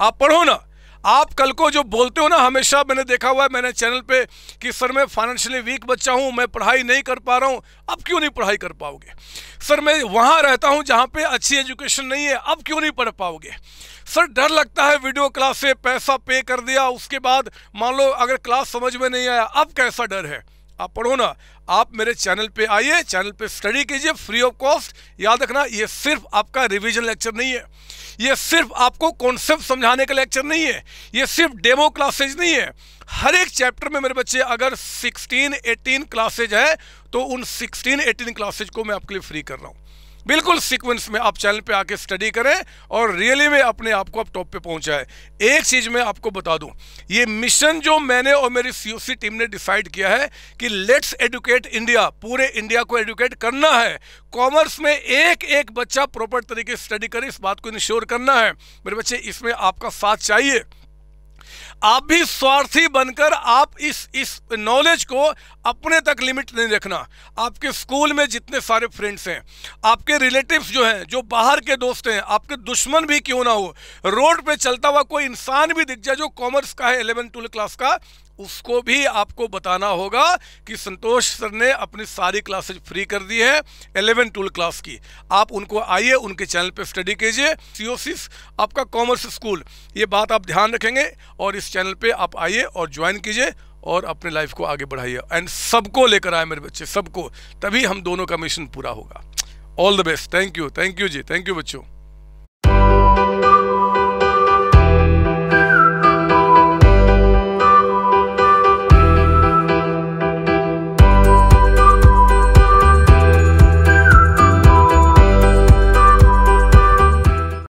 आप पढ़ो ना आप कल को जो बोलते हो ना, हमेशा मैंने देखा हुआ है, मैंने चैनल पे कि सर मैं फाइनेंशियली वीक बच्चा हूँ, मैं पढ़ाई नहीं कर पा रहा हूँ, अब क्यों नहीं पढ़ाई कर पाओगे? सर मैं वहाँ रहता हूँ जहाँ पे अच्छी एजुकेशन नहीं है, अब क्यों नहीं पढ़ पाओगे? सर डर लगता है वीडियो क्लास से, पैसा पे कर दिया, उसके बाद मान लो अगर क्लास समझ में नहीं आया, अब कैसा डर है? आप पढ़ो ना, आप मेरे चैनल पे आइए, चैनल पे स्टडी कीजिए फ्री ऑफ़ कॉस्ट याद रखना, ये सिर्फ़ आपका रिवीजन लेक्चर नहीं है। ये सिर्फ़ आपको कॉन्सेप्ट समझाने का लेक्चर नहीं है। ये सिर्फ़ डेमो क्लासेज नहीं है। हर एक चैप्टर में मेरे बच्चे, अगर 16 18 क्लासेज है तो उन 16 18 क्लासेज को मैं आपके लिए फ्री कर रहा हूँ। बिल्कुल सीक्वेंस में आप चैनल पे आके स्टडी करें और रियली में अपने आप को आप टॉप पे पहुँचाए। एक चीज़ मैं आपको बता दूँ, ये मिशन जो मैंने और मेरी सीओसी टीम ने डिसाइड किया है कि लेट्स एडुकेट इंडिया पूरे इंडिया को एडुकेट करना है। कॉमर्स में एक एक बच्चा प्रॉपर तरीके स्टडी करे, इस बात को इंश्योर करना है। मेरे बच्चे, इसमें आपका साथ चाहिए। आप भी स्वार्थी बनकर आप इस इस नॉलेज को अपने तक लिमिट नहीं रखना आपके स्कूल में जितने सारे फ्रेंड्स हैं, आपके रिलेटिव्स जो हैं, जो बाहर के दोस्त हैं, आपके दुश्मन भी क्यों ना हो? रोड पे चलता हुआ कोई इंसान भी दिख जाए जो कॉमर्स का है इलेवन ट्वेल्व क्लास का उसको भी आपको बताना होगा कि संतोष सर ने अपनी सारी क्लासेज फ्री कर दी है एलेवन ट्वेल्व क्लास की। आप उनको आइए, उनके चैनल पे स्टडी कीजिए। सीओसिस आपका कॉमर्स स्कूल, ये बात आप ध्यान रखेंगे और इस चैनल पे आप आइए और ज्वाइन कीजिए और अपने लाइफ को आगे बढ़ाइए। एंड सबको लेकर आए मेरे बच्चे, सबको, तभी हम दोनों का मिशन पूरा होगा। All the best thank you thank you ji. Thank you बच्चों.